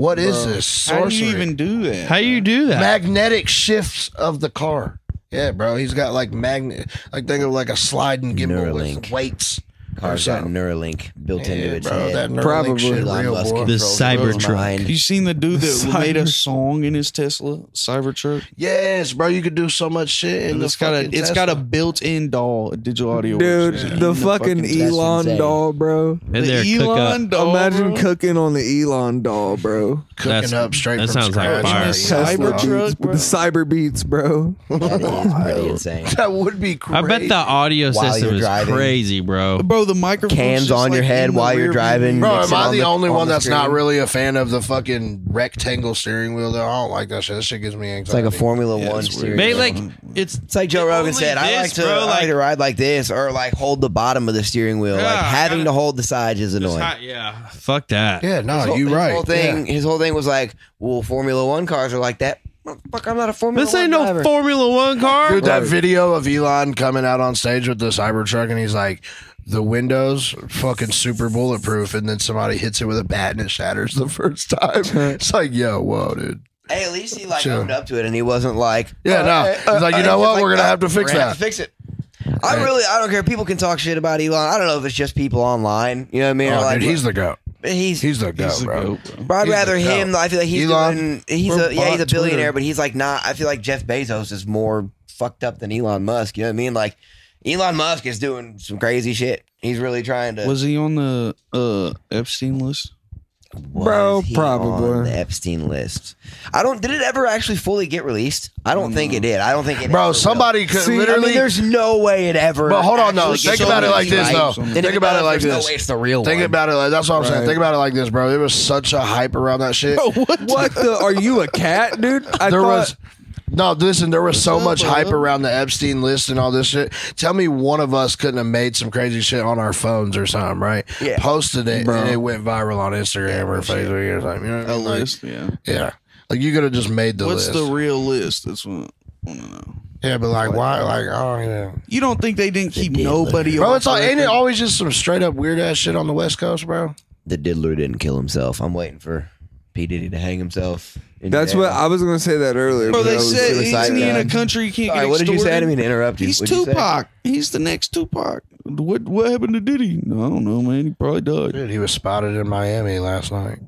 what is this? How do you even do that? How do you do that? magnetic shifts of the car. Yeah, bro. He's got like magnet, like think of like a sliding gimbal with weights. Car's got Neuralink built into Yeah, its bro. head. That Probably. shit Elon real, Musk boy. The controls Cybertruck. You seen the dude that Cyber- made a song in his Tesla Cybertruck? Yes, bro. You could do so much shit in And the it's got a fucking it's got a built-in DAW, a digital audio. Dude, workstation the in fucking Tesla. Elon DAW, bro. And the. Elon DAW, Imagine bro. cooking on the Elon DAW, bro. cooking That's- up straight that from sounds like fire. Yeah. Tesla Cybertruck, beats, bro. the cyber beats, bro. That is pretty insane. [LAUGHS] That would be crazy. I bet the audio system is crazy, bro. Bro, the microphone Cans on your head while you're driving. Bro, am I the, the- only on one the that's not really a fan of the fucking rectangle steering wheel? Though I don't like that shit. That shit gives me anxiety. It's like a Formula Yeah, One it's steering. Mate, wheel. like it's It's like Joe Only Rogan said, I like this, to bro, I like like- to ride like this or like hold the bottom of the steering wheel. Yeah, like I having gotta- to hold the sides is annoying. hot- yeah. Fuck that. Yeah, no, you his right. Whole thing, Yeah. his whole thing was like, well, Formula One cars are like that. Fuck, I'm not a Formula This One ain't no driver. Formula One car. Dude, that video of Elon coming out on stage with the Cybertruck and he's like, the windows fucking super bulletproof, and then somebody hits it with a bat and it shatters the first time. [LAUGHS] it's like, yo, whoa, dude. Hey, at least he like Sure. owned up to it, and he wasn't like, Yeah, "Oh, no." He's like, uh, you eh," know just what? We're gonna "Oh, have to fix we're gonna have that." to fix it. I Right. really, I don't care. People can talk shit about Elon. I don't know if it's just people online. You know what I mean? Oh, like, dude, he's the goat. he's He's the goat, He's the bro. goat, bro. But I'd He's rather him. goat. I feel like he's Elon, doing. He's a yeah, he's a billionaire, Twitter. but he's like not. I feel like Jeff Bezos is more fucked up than Elon Musk. You know what I mean? Like Elon Musk is doing some crazy shit. He's really trying to. Was he on the uh, Epstein list? Was Bro, he probably. on the Epstein list. I don't. Did it ever actually fully get released? I don't think it did. I don't think it. Bro, ever will. somebody could See, I literally. mean, there's no way it ever. but hold on, though. Think about it like this, right? though. And Think about it like this. No way it's the real Think one. about it like that's what I'm saying. Think about it like this, bro. There was such a hype around that shit. [LAUGHS] What the? Are you a cat, dude? I there thought, was no listen there was so much hype around the epstein list and all this shit tell me one of us couldn't have made some crazy shit on our phones or something right Yeah. posted it Bro. and it went viral on instagram or facebook or something you know what I A mean? Like, list, yeah. yeah like you could have just made the list. What's list the real list? That's what I want to know. yeah but like why like oh yeah You don't think they didn't keep did, nobody? bro it's like the ain't it always just some straight up weird ass shit on the west coast bro The diddler didn't kill himself. I'm waiting for P Diddy to hang himself. in That's jail. what I was gonna say that earlier. Bro, but I they was- said suicide he's in a gun. country he can't Sorry, get what did you say? I extorted. didn't mean to interrupt you. He's What'd you say? Tupac. He's the next Tupac. What what happened to Diddy? No, I don't know, man. He probably died. dude he was spotted in miami last night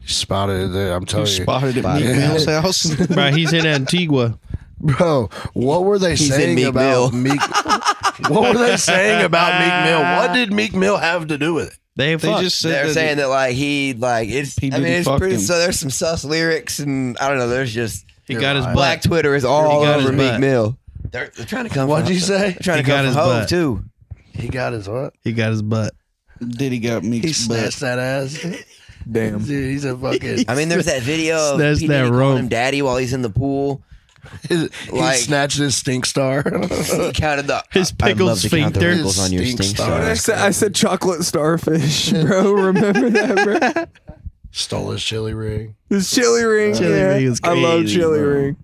he spotted it i'm telling He you spotted at Meek Yeah. Mill's house. [LAUGHS] Bro, he's in Antigua. Bro, what were they He's in saying Meek about Mill. Meek? [LAUGHS] what were they saying about Meek Mill? What did Meek Mill have to do with it? They, they fucked. just said They're that saying that like he like it's. P. I mean, Diddy it's fucked pretty. him. So there's some sus lyrics and I don't know. There's just he got his Black butt. Twitter is all He got over his Meek butt. Mill. They're, they're trying to come. What'd from, you say? They're trying He to got come his from Hove butt. too. He got his what? He got his butt. Diddy got Meek's He snatched butt. that ass. Damn. Dude, he's a fucking. I mean, there's that video of That's P. that Diddy calling rope. him daddy while he's in the pool. [LAUGHS] he like- snatched his stink star. [LAUGHS] He counted the His I'd pickled love to count the sphincter. wrinkles on your Stink stink star. I said, I said chocolate starfish, [LAUGHS] bro. Remember that, bro? Stole his chili ring. This chili ring. Chili yeah. ring is I love chili bro. ring.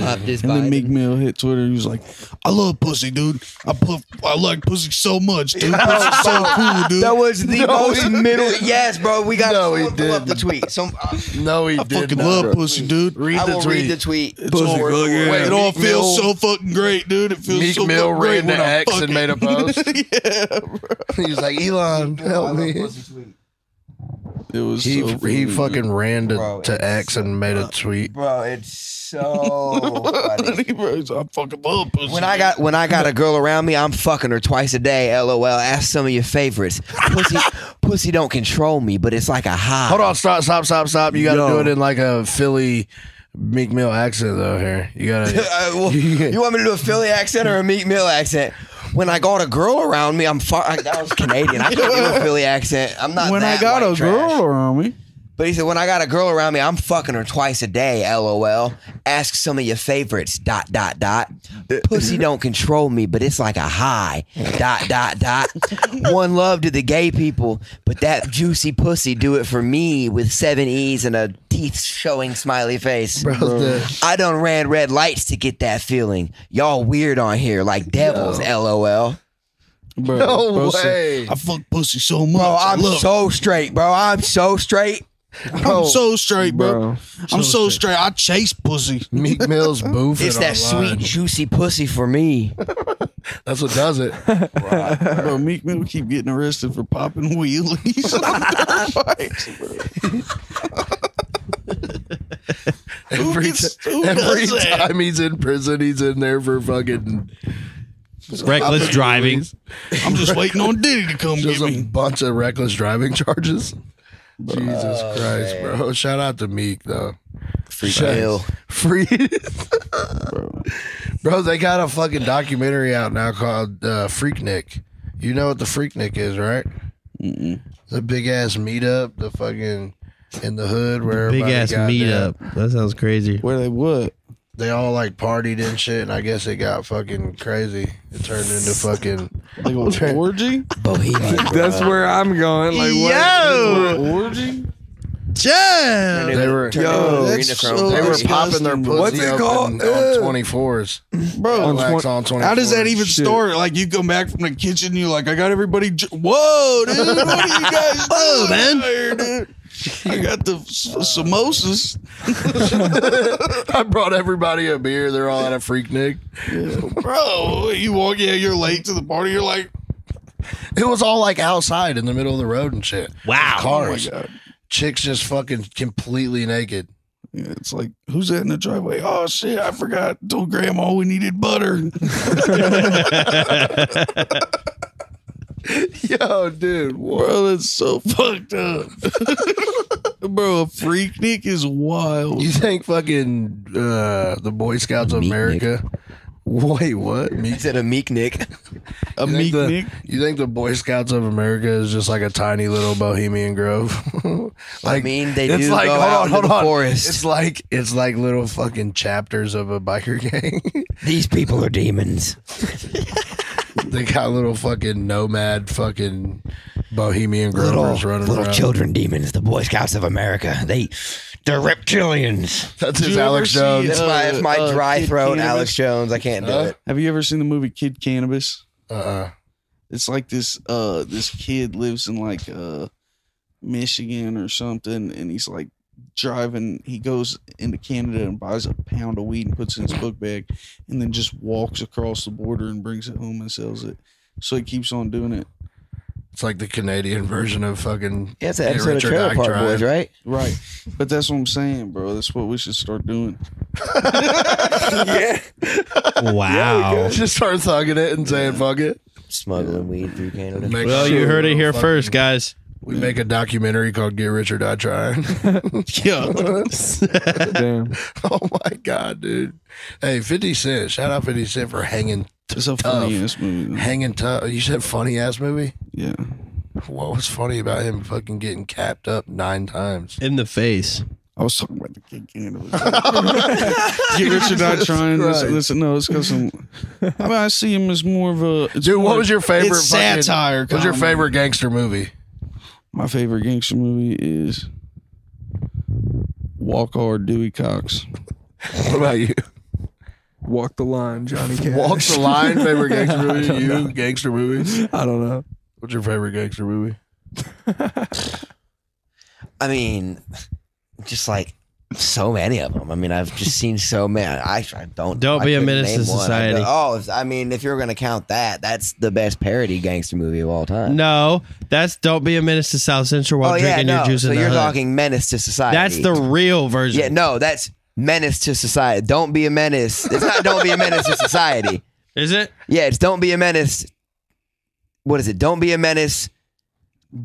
Popped his And then Biden. Meek Mill hit Twitter. He was like, "I love pussy, dude. I put, I like pussy so much, dude. [LAUGHS] Pussy's so cool, dude. That was [LAUGHS] the No, most he middle. Yes, bro. We got No, he to pull up the didn't. tweet. So uh, No, he I did fucking not. love pussy, dude. Read I the will tweet. read the tweet. It's Pussy all, good, yeah. Wait, it all Meek feels Mill- so fucking great, dude. It feels Meek so Mill fucking great ran to when I'm X and fucking. made a post. [LAUGHS] yeah, bro. was like, Elon, help me. It was He so he fucking ran to, Bro, to it's X and made a tweet. Bro, it's so funny. Bro, he's like, I fucking love pussy. When I got when I got a girl around me, I'm fucking her twice a day. LOL. Ask some of your favorites. Pussy, [LAUGHS] pussy don't control me, but it's like a high. Hold on, stop, stop, stop, stop. You got to Yo. do it in like a Philly Meek Mill accent though. Here, you got to. [LAUGHS] Uh, well, [LAUGHS] you want me to do a Philly accent or a Meek Mill accent? When I got a girl around me, I'm far. I, that was Canadian. I can't do a Philly accent. I'm not. when I got a trash. girl around me. But he said, when I got a girl around me, I'm fucking her twice a day. LOL. Ask some of your favorites. Dot dot dot. Pussy [LAUGHS] don't control me, but it's like a high. Dot dot dot. One love to the gay people, but that juicy pussy do it for me with seven E's and a teeth showing smiley face. Bro, the- I done ran red lights to get that feeling. Y'all weird on here like devils. LOL. Bro, No bro said, way. I fuck pussy so much. Bro, I I'm love so straight, bro. I'm so straight. I'm so straight, bro. Bro. I'm so straight. I chase pussy. Meek Mill's [LAUGHS] boofing It's that online. sweet, juicy pussy for me. That's what does it. Bro, Meek Mill keep getting arrested for popping wheelies. [LAUGHS] Every, gets- ti- who every does that? time he's in prison, he's in there for fucking Reckless driving. I'm just waiting on Diddy to come just get a me. bunch of reckless driving charges. Jesus Christ, bro! Shout out to Meek though. Free Shut- Free, bro. They got a fucking documentary out now called uh, Freaknik. You know what the Freaknik is, right? The big ass meetup, the fucking in the hood where Big ass meetup. That sounds crazy. Where they what? They all like partied and shit, and I guess it got fucking crazy. It turned into fucking They go to [LAUGHS] orgy? Bohemian. [LAUGHS] That's where I'm going. Like, what? Yo! Orgy? Yeah. They were Yo, that's so they were popping their bro. What's pussy it open called? on Uh, twenty fours. Bro, Wax on twenty. how does that even Shit. start? Like you come back from the kitchen, you like, I got everybody. J- Whoa, dude! What are you guys [LAUGHS] Whoa, doing man. out here, dude? [LAUGHS] I got the s- samosas. [LAUGHS] I brought everybody a beer. They're all at a Freaknik. Bro, you walk, yeah, you're late to the party. You're like, It was all like outside in the middle of the road and shit. Wow. Cars, oh my God. chicks just fucking completely naked. Yeah, it's like, who's that in the driveway? Oh shit, I forgot. Told grandma we needed butter. [LAUGHS] [LAUGHS] Yo, dude, what? Bro, that's so fucked up. [LAUGHS] Bro, a freaknik is wild. You think fucking uh, the Boy Scouts of Meek America? Wait, what? I Meek, said a meek Nick. A you think the- meeknik? You think the Boy Scouts of America is just like a tiny little Bohemian Grove? [LAUGHS] like, I mean, they it's do like, go hold out on, hold the on. forest. It's like it's like little fucking chapters of a biker gang. These people are demons. [LAUGHS] they got little fucking nomad fucking Bohemian Little, Grovers running little around. children demons. The Boy Scouts of America. They, they're reptilians. That's his Alex Jones. It's my, it's my uh, dry Kid throat, Cannabis? Alex Jones. I can't do Huh? it. Have you ever seen the movie Kid Cannabis? Uh-uh. It's like this uh this kid lives in like uh Michigan or something and he's like driving he goes into Canada and buys a pound of weed and puts it in his book bag and then just walks across the border and brings it home and sells it. So he keeps on doing it. It's like the Canadian version of fucking. Yeah, it's an Get episode of Trailer Park Trying. Boys, right? Right. But that's what I'm saying, bro. That's what we should start doing. [LAUGHS] yeah. Wow. Just start thugging it and saying fuck it. Smuggling weed through Canada. Make Well, sure you heard it we're here fucking- first, guys. We make a documentary called "Get Rich or Die Trying." [LAUGHS] Yeah. Damn. [LAUGHS] oh my god, dude! Hey, Fifty Cent! Shout out Fifty Cent for hanging, It's a funny ass movie. hanging tough. You said funny ass movie. Yeah. What was funny about him fucking getting capped up nine times? In the face. I was talking about the Kid Cannabis. [LAUGHS] Get rich or die trying. Christ. Listen, listen, no, it's because I'm. I mean, I see him as more of a. Dude, more- what was your favorite It's fucking- satire. What was your favorite gangster movie? My favorite gangster movie is Walk Hard, Dewey Cox. What about you? Walk the line, Johnny [LAUGHS] Cash. Walk the line. Favorite [LAUGHS] gangster movie? You gangster movies? I don't know. What's your favorite gangster movie? [LAUGHS] I mean, just like so many of them. I mean, I've just seen so many. I, I don't. Don't I be a menace to. I society. oh, I mean, if you're gonna count that, that's the best parody gangster movie of all time. No, that's Don't Be a Menace to South Central while oh yeah, drinking no. your juice so in the you're hood. talking menace to society. That's the real version. yeah. No, that's menace to society. Don't be a menace. It's not. Don't be a menace to society. [LAUGHS] Is it? Yeah, it's don't be a menace. What is it? Don't be a menace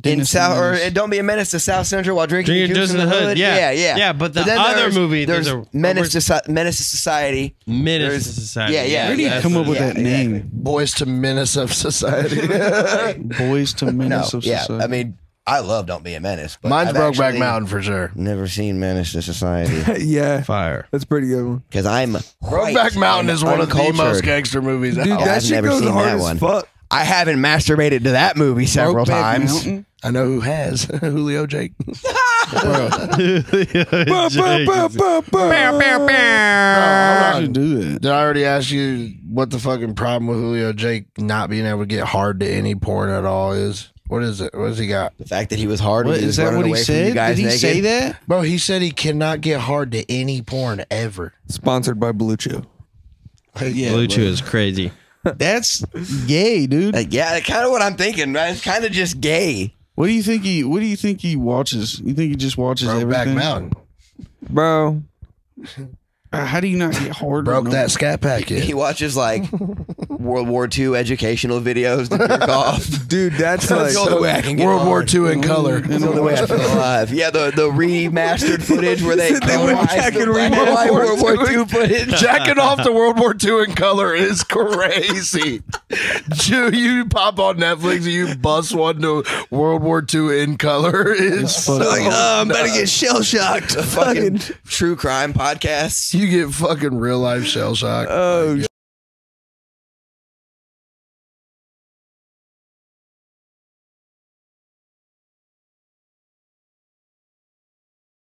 in South, or Menace. uh, don't be a menace to South Central while drinking Drink your your juice in the hood. Yeah. yeah, yeah. Yeah, but the then other there's- movie, there's there's a- menace to so- menace to society. Menace There's- to society. yeah, yeah, Where do you come up with Yeah, that name? Boys to Menace of Society. [LAUGHS] Boys to No, Menace of yeah. Society. I mean, I love Don't Be a Menace. But Mine's Brokeback Mountain for sure. Never seen Menace to Society [LAUGHS] yeah, Fire. that's a pretty good one. because I'm Brokeback Mountain is one of the most gangster movies Dude, out. That I've shit goes hard as one. fuck. I haven't masturbated to that movie several Brokeback times. Mountain? I know who has [LAUGHS] Julio Jake. How did you do that? Did I already ask you what the fucking problem with Julio Jake not being able to get hard to any porn at all is? What is it? What has he got? The fact that he was hard What, when he was is that running what he away from you said? guys Did he naked. say that? Bro, he said he cannot get hard to any porn ever. Sponsored by BlueChew. Yeah, BlueChew is crazy. That's gay, dude. Like, yeah, kind of what I'm thinking. Man. It's kind of just gay. What do you think he? What do you think he watches? You think he just watches Brokeback everything? Mountain. Bro, Uh, How do you not get hard? Broke that scat packet. He watches like World War II educational videos to jerk [LAUGHS] off. dude, that's That's like the only way I can get World War hard. II in color. That's the only way I feel alive. Yeah, the the remastered footage where they [LAUGHS] They went colorized back the and black and remade white World World War War II footage. Jacking off to [LAUGHS] World War II in color is crazy. Dude, you pop on Netflix and you bust one to World War II in color is It's fucking- so I'm about to get shell shocked. Fucking true crime podcasts. You get fucking real life shell shock. oh